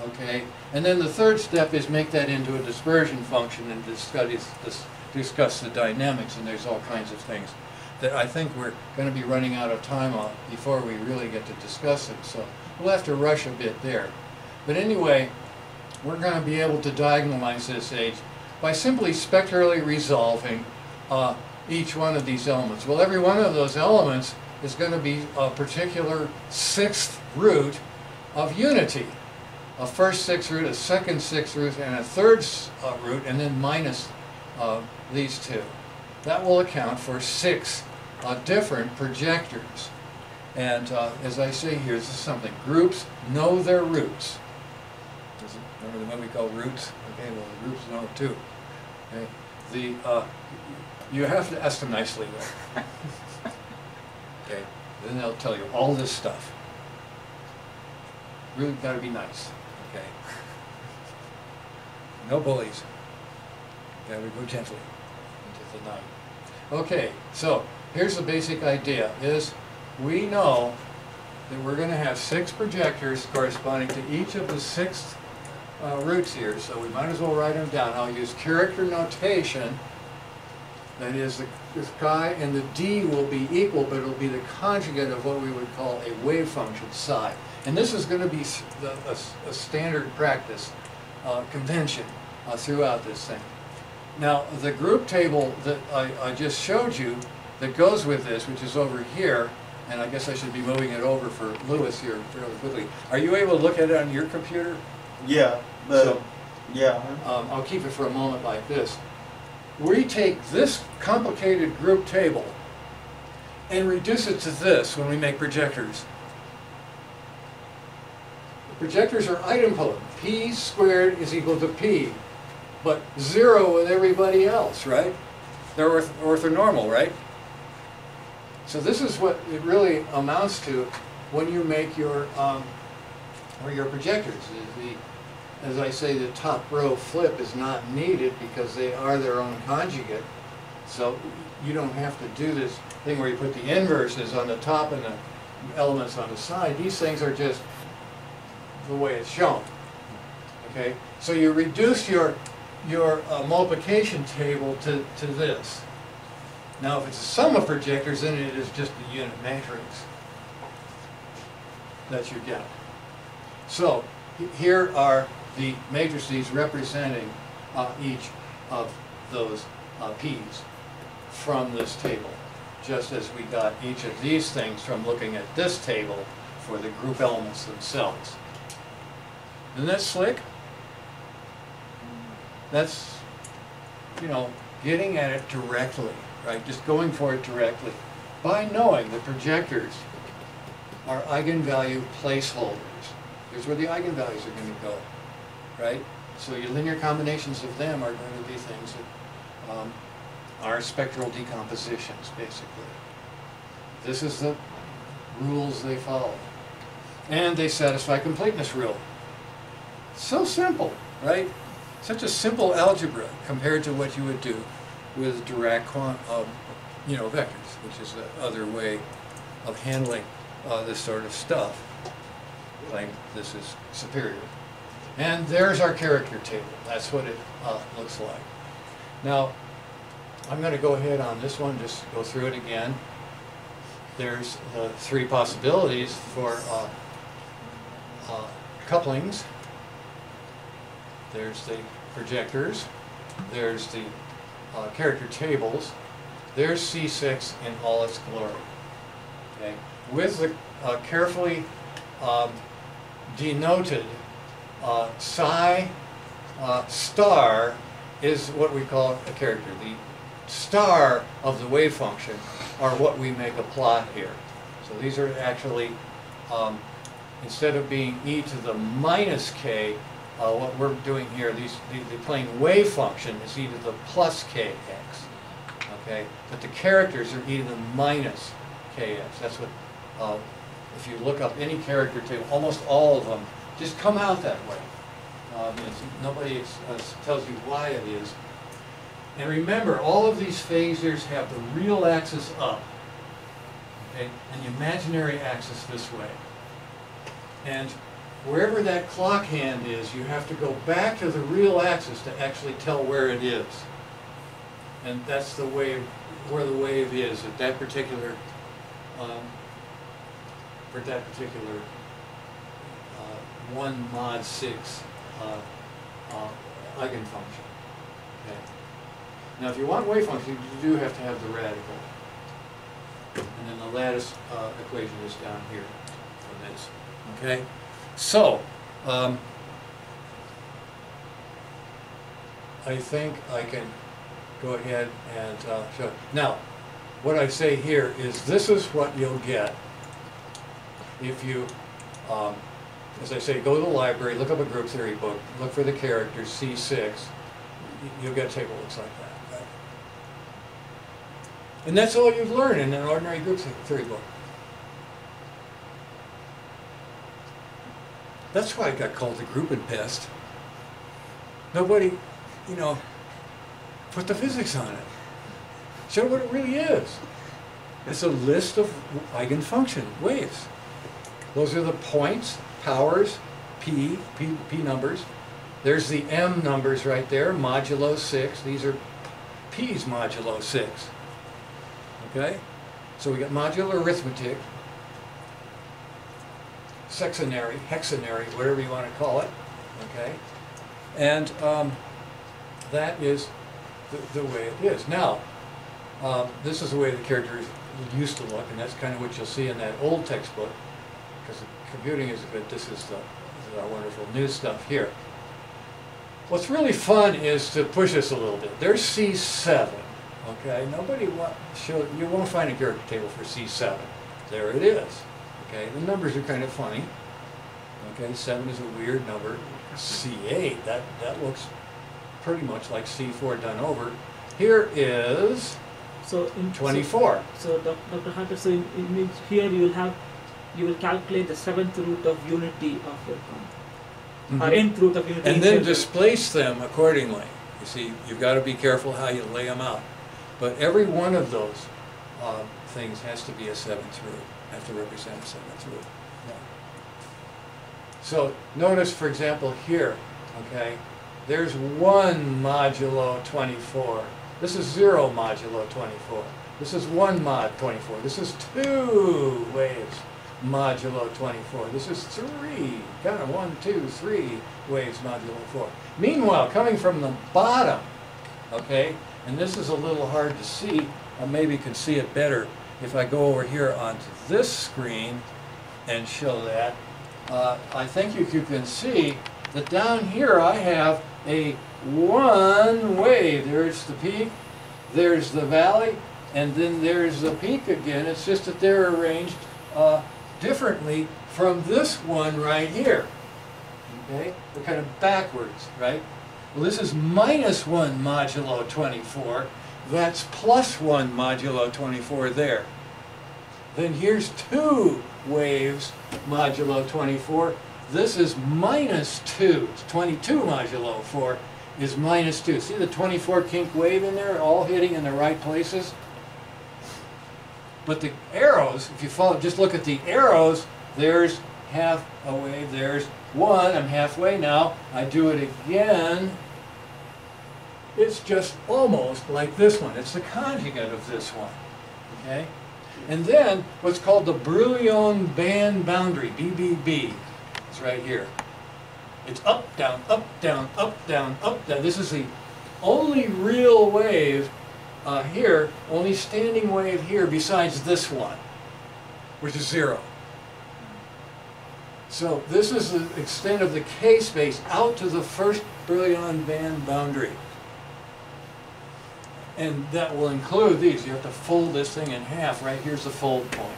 Okay, and then the third step is make that into a dispersion function and discuss, discuss the dynamics, and there's all kinds of things that I think we're going to be running out of time on before we really get to discuss them. So we'll have to rush a bit there. But anyway, we're going to be able to diagonalize this H by simply spectrally resolving uh, each one of these elements. Well, every one of those elements is going to be a particular sixth root of unity. A first sixth root, a second sixth root, and a third uh, root, and then minus uh, these two. That will account for six uh, different projectors. And uh, as I say here, this is something. Groups know their roots. It- Remember the movie called Roots? Okay, well, the groups know it too. Okay, the, uh, you have to ask them nicely though. Okay, then they'll tell you all this stuff. Really gotta be nice, okay? No bullies. Gotta go gently into the night. Okay, so here's the basic idea, is we know that we're gonna have six projectors corresponding to each of the six uh, roots here, so we might as well write them down. I'll use character notation. That is, the the chi and the d will be equal, but it'll be the conjugate of what we would call a wave function, psi. And this is gonna be s- the- a, a standard practice, uh, convention uh, throughout this thing. Now, the group table that I, I just showed you that goes with this, which is over here, and I guess I should be moving it over for Lewis here fairly quickly. Are you able to look at it on your computer? Yeah, but So- yeah. Um, I'll keep it for a moment like this. We take this complicated group table and reduce it to this when we make projectors. Projectors are idempotent. P squared is equal to P, but zero with everybody else, right? They're orth- orthonormal, right? So this is what it really amounts to when you make your, um, or your projectors. is the, as I say, the top row flip is not needed because they are their own conjugate. So you don't have to do this thing where you put the inverses on the top and the elements on the side. These things are just the way it's shown. Okay, so you reduce your, your uh, multiplication table to, to this. Now, if it's a sum of projectors, then it is just the unit matrix that you get. So, here are the matrices representing uh, each of those uh, P's from this table, just as we got each of these things from looking at this table for the group elements themselves. Isn't that slick? That's, you know, getting at it directly, right? Just going for it directly by knowing the projectors are eigenvalue placeholders. Here's where the eigenvalues are going to go, right? So your linear combinations of them are going to be things that um, are spectral decompositions, basically. This is the rules they follow. And they satisfy completeness rule. So simple, right? Such a simple algebra compared to what you would do with Dirac, quan- um, you know, vectors, which is the other way of handling uh, this sort of stuff. Claim this is superior. And there's our character table. That's what it uh, looks like. Now, I'm going to go ahead on this one, just go through it again. There's the three possibilities for uh, uh, couplings. There's the projectors. There's the uh, character tables. There's C6 in all its glory. Okay, with the uh, carefully um, denoted uh, psi uh, star is what we call a character. The star of the wave function are what we make a plot here. So these are actually um, instead of being e to the minus k, uh, what we're doing here, these, the, the plane wave function is e to the plus kx. Okay, but the characters are e to the minus kx. That's what, uh, if you look up any character table, almost all of them just come out that way. Um, nobody uh, tells you why it is. And remember, all of these phasors have the real axis up, okay, and the imaginary axis this way. And wherever that clock hand is, you have to go back to the real axis to actually tell where it is. And that's the wave, where the wave is at that particular, um, for that particular one mod six uh, uh, eigenfunction. Okay. Now, if you want wave function, you do have to have the radical. And then the lattice uh, equation is down here for this. Okay? So, um, I think I can go ahead and uh, show. Now, what I say here is this is what you'll get if you, um, as I say, go to the library, look up a group theory book, look for the characters, C6, you'll get a table that looks like that. right? And that's all you've learned in an ordinary group theory book. That's why it got called the Gruppenpest. Nobody, you know, put the physics on it. Show what it really is. It's a list of eigenfunction waves. Those are the points, powers, p, p, p numbers. There's the m numbers right there, modulo 6. These are p's modulo 6. Okay? So we got modular arithmetic, sexenary, hexenary, whatever you want to call it. Okay? And um, that is the, the way it is. Now, um, this is the way the characters used to look, and that's kind of what you'll see in that old textbook, because computing is a bit, this is the, this is our wonderful new stuff here. What's really fun is to push this a little bit. There's C7, okay? Nobody wa show, you won't find a character table for C7. There it is, okay? The numbers are kind of funny, okay? Seven is a weird number. C8, that, that looks pretty much like C4 done over. Here is So in 24. So, Doc- Dr. Harter, so in, it means here you will have, you will calculate the seventh root of unity of your count, or Mhm. nth root of unity. And then displace them accordingly. You see, you've got to be careful how you lay them out. But every one of those um, things has to be a seventh root, have to represent a seventh root. Yeah. So notice, for example, here, okay, there's one modulo 24. This is zero modulo 24. This is one mod 24. This is two waves modulo 24. This is three, kind of one, two, three waves modulo 4. Meanwhile, coming from the bottom, okay, and this is a little hard to see, I maybe can see it better if I go over here onto this screen and show that. Uh, I think you, can see that down here I have a one wave. There's the peak, there's the valley, and then there's the peak again. It's just that they're arranged uh, differently from this one right here. Okay? They're kind of backwards, right? Well, this is minus 1 modulo 24. That's plus 1 modulo 24 there. Then here's two waves modulo 24. This is minus 2. It's 22 modulo 4 is minus 2. See the 24 kink wave in there, all hitting in the right places? But the arrows, if you follow, just look at the arrows, there's half a wave, there's one, I'm halfway now. I do it again. It's just almost like this one. It's the conjugate of this one. Okay? And then what's called the Brillouin band boundary, BBB, is right here. It's up, down, up, down, up, down, up, down. This is the only real wave uh, here, only standing wave here besides this one, which is zero. So this is the extent of the K-space out to the first Brillouin band boundary. And that will include these. You have to fold this thing in half. Right here's the fold point.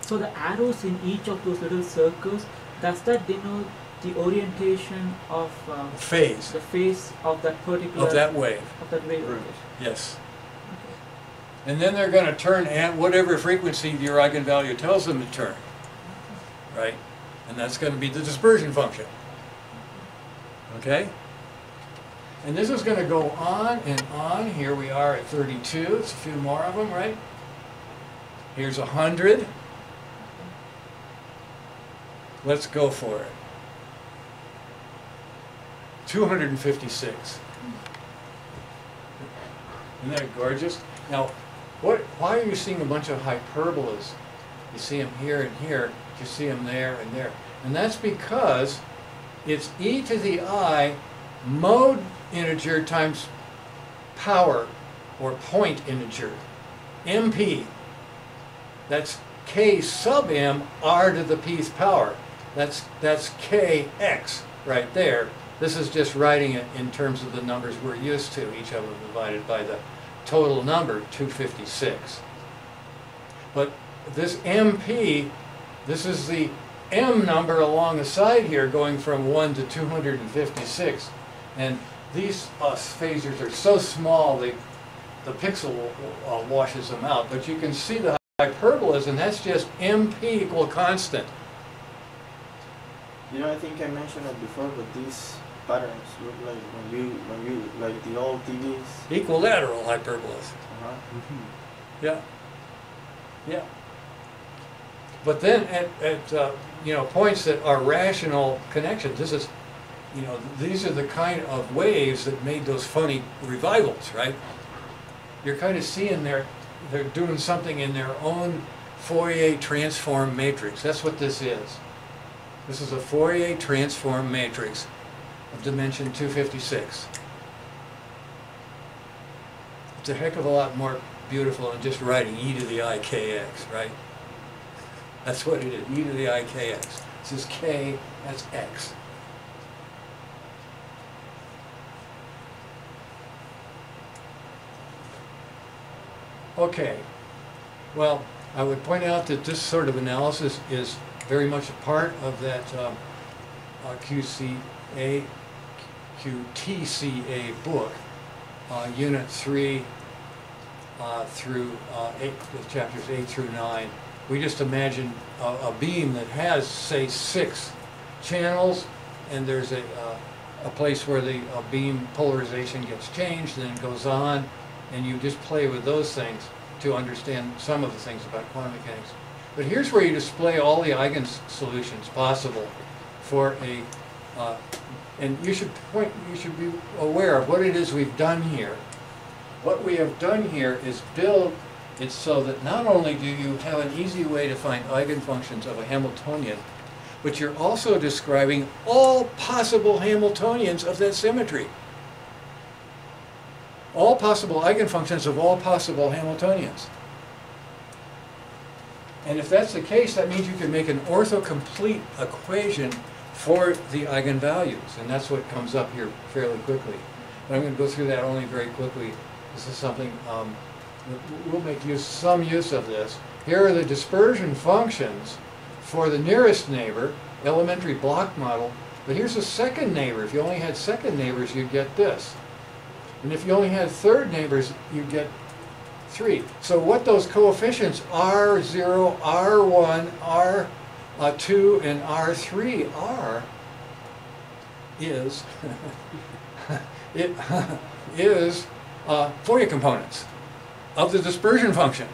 So the arrows in each of those little circles, does that denote the orientation of uh, Phase the face of that particular of that wave, of that wave? Right. yes. And then they're gonna turn at whatever frequency your eigenvalue tells them to turn, right? And that's gonna be the dispersion function. Okay? And this is gonna go on and on. Here we are at thirty-two, it's a few more of them, right? Here's hundred. Let's go for it. Two hundred and fifty-six. Isn't that gorgeous? Now, what, why are you seeing a bunch of hyperbolas? You see them here and here, you see them there and there. And that's because it's e to the i mode integer times power or point integer, mp. That's k sub m r to the p's power. That's, that's kx right there. This is just writing it in terms of the numbers we're used to, each of them divided by the total number, 256. But this MP, this is the M number along the side here going from 1 to 256. And these uh, phasors are so small, they, the pixel uh, washes them out. But you can see the hyperbolas, and that's just MP equal constant. You know, I think I mentioned it before, but these patterns look like when you when you like the old TVs. Equilateral hyperbolas. Uh-huh. Yeah. Yeah. But then at, at uh, you know, points that are rational connections, this is, you know, these are the kind of waves that made those funny revivals, right? You're kind of seeing they're, they're doing something in their own Fourier transform matrix. That's what this is. This is a Fourier transform matrix of dimension 256. It's a heck of a lot more beautiful than just writing e to the ikx, right? That's what it is, e to the ikx. kx. This is k, that's x. Okay, well, I would point out that this sort of analysis is very much a part of that um, uh, QCA, QTCA book, uh, Unit 3 uh, through uh, eight, chapters 8 through 9. We just imagine a, a beam that has, say, six channels, and there's a, uh, a place where the beam polarization gets changed, and then goes on, and you just play with those things to understand some of the things about quantum mechanics. But here's where you display all the eigen solutions possible for a, uh, and you should point, you should be aware of what it is we've done here. What we have done here is build it so that not only do you have an easy way to find eigenfunctions of a Hamiltonian, but you're also describing all possible Hamiltonians of that symmetry. All possible eigenfunctions of all possible Hamiltonians. And if that's the case, that means you can make an orthocomplete equation for the eigenvalues, and that's what comes up here fairly quickly. But I'm going to go through that only very quickly. This is something, um, we'll make use, some use of this. Here are the dispersion functions for the nearest neighbor, elementary Bloch model, but here's a second neighbor. If you only had second neighbors, you'd get this. And if you only had third neighbors, you'd get three. So what those coefficients R0, R1, R2, and R3 are is, it is uh, Fourier components of the dispersion function.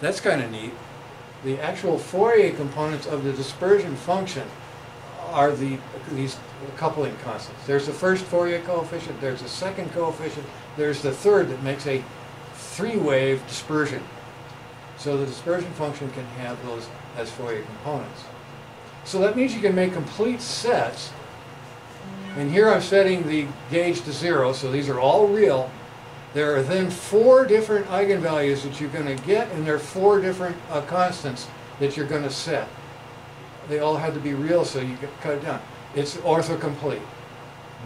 That's kind of neat. The actual Fourier components of the dispersion function are the these coupling constants. There's the first Fourier coefficient, there's the second coefficient, there's the third that makes a three-wave dispersion. So the dispersion function can have those as Fourier components. So that means you can make complete sets. And here I'm setting the gauge to zero, so these are all real. There are then four different eigenvalues that you're going to get, and there are four different uh, constants that you're going to set. They all have to be real, so you cut it down. It's orthocomplete.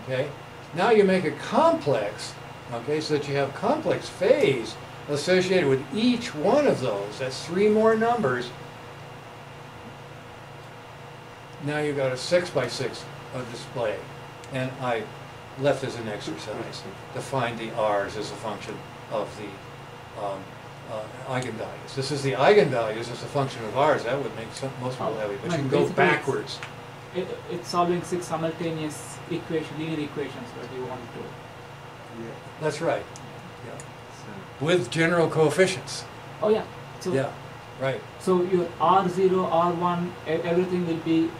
Okay? Now you make it complex, okay, so that you have complex phase associated with each one of those, that's three more numbers. Now you've got a six by six uh, display. And I left as an exercise to find the R's as a function of the um, uh, eigenvalues. This is the eigenvalues as a function of R's, that would make some, most people happy, but you can go Basically, it's- backwards. It, it's solving six simultaneous equation, linear equations that you want to do. That's right, yeah. With general coefficients, Oh yeah. So yeah, right. so your R zero, R one, e- everything will be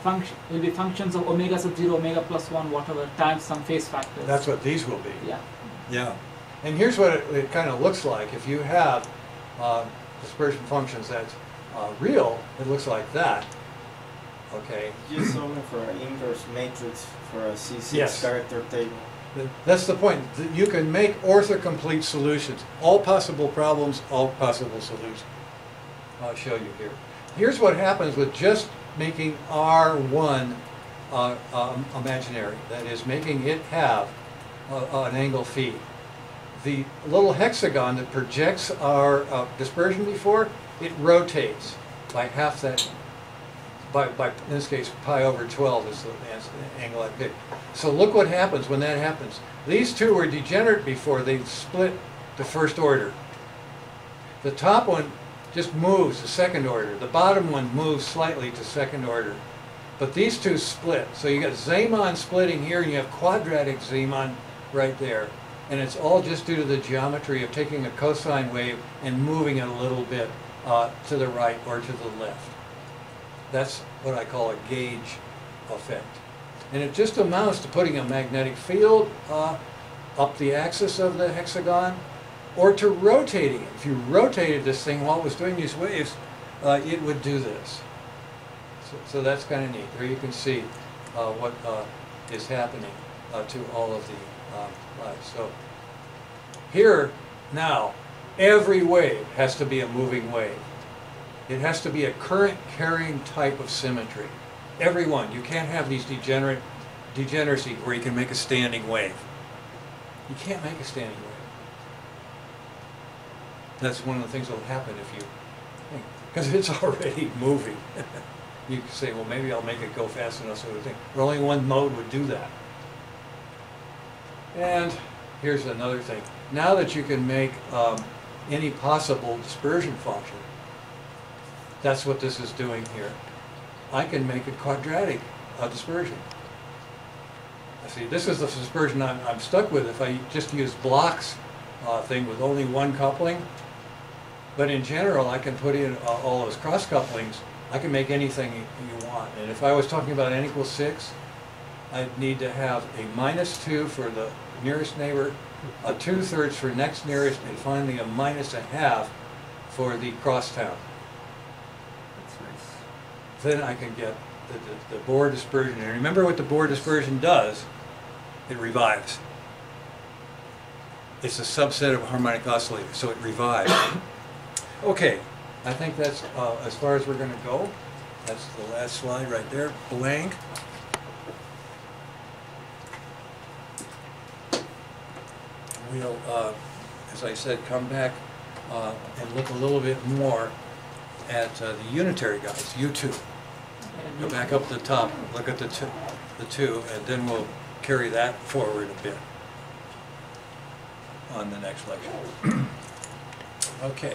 function will be functions of omega sub zero, omega plus one, whatever times some phase factor. That's what these will be. yeah. Yeah. And here's what it, it kind of looks like. If you have uh, dispersion functions that's uh, real, it looks like that. Okay. Just solving for an inverse matrix for a C6 Yes. character table. That's the point. Th- You can make orthocomplete solutions. All possible problems, all possible solutions. I'll show you here. Here's what happens with just making R1 uh, um, imaginary. That is, making it have uh, an angle phi. The little hexagon that projects our uh, dispersion before, it rotates by half that by, by, in this case, pi over 12 is the ans- angle I picked. So look what happens when that happens. These two were degenerate before, they split to first order. The top one just moves to second order. The bottom one moves slightly to second order. But these two split. So you got Zeeman splitting here and you have quadratic Zeeman right there. And it's all just due to the geometry of taking a cosine wave and moving it a little bit uh, to the right or to the left. That's what I call a gauge effect. And it just amounts to putting a magnetic field uh, up the axis of the hexagon or to rotating it. If you rotated this thing while it was doing these waves, uh, it would do this. So, so that's kind of neat. There you can see uh, what uh, is happening uh, to all of the um, lights. So here, now, every wave has to be a moving wave. It has to be a current carrying type of symmetry. Every one. You can't have these degenerate degeneracy where you can make a standing wave. You can't make a standing wave. That's one of the things that will happen if you think, because it's already moving. you can say, well, maybe I'll make it go fast enough so the thing. But only one mode would do that. And here's another thing. Now that you can make um, any possible dispersion function, that's what this is doing here. I can make a quadratic uh, dispersion. See, this is the dispersion I'm, I'm stuck with if I just use Bloch's uh, thing with only one coupling. But in general, I can put in all those cross couplings. I can make anything you, you want. And if I was talking about n equals 6, I'd need to have a minus 2 for the nearest neighbor, a 2 thirds for next nearest, and finally a minus a half for the crosstown. That's nice. then I can get the, the, the Bohr dispersion. And remember what the Bohr dispersion does? It revives. It's a subset of a harmonic oscillator, so it revives. Okay, I think that's uh, as far as we're going to go. That's the last slide right there, blank. We'll, uh, as I said, come back uh, and look a little bit more at uh, the unitary guys, U2. Go back up to the top, look at the two, the two, and then we'll carry that forward a bit on the next lecture. Okay.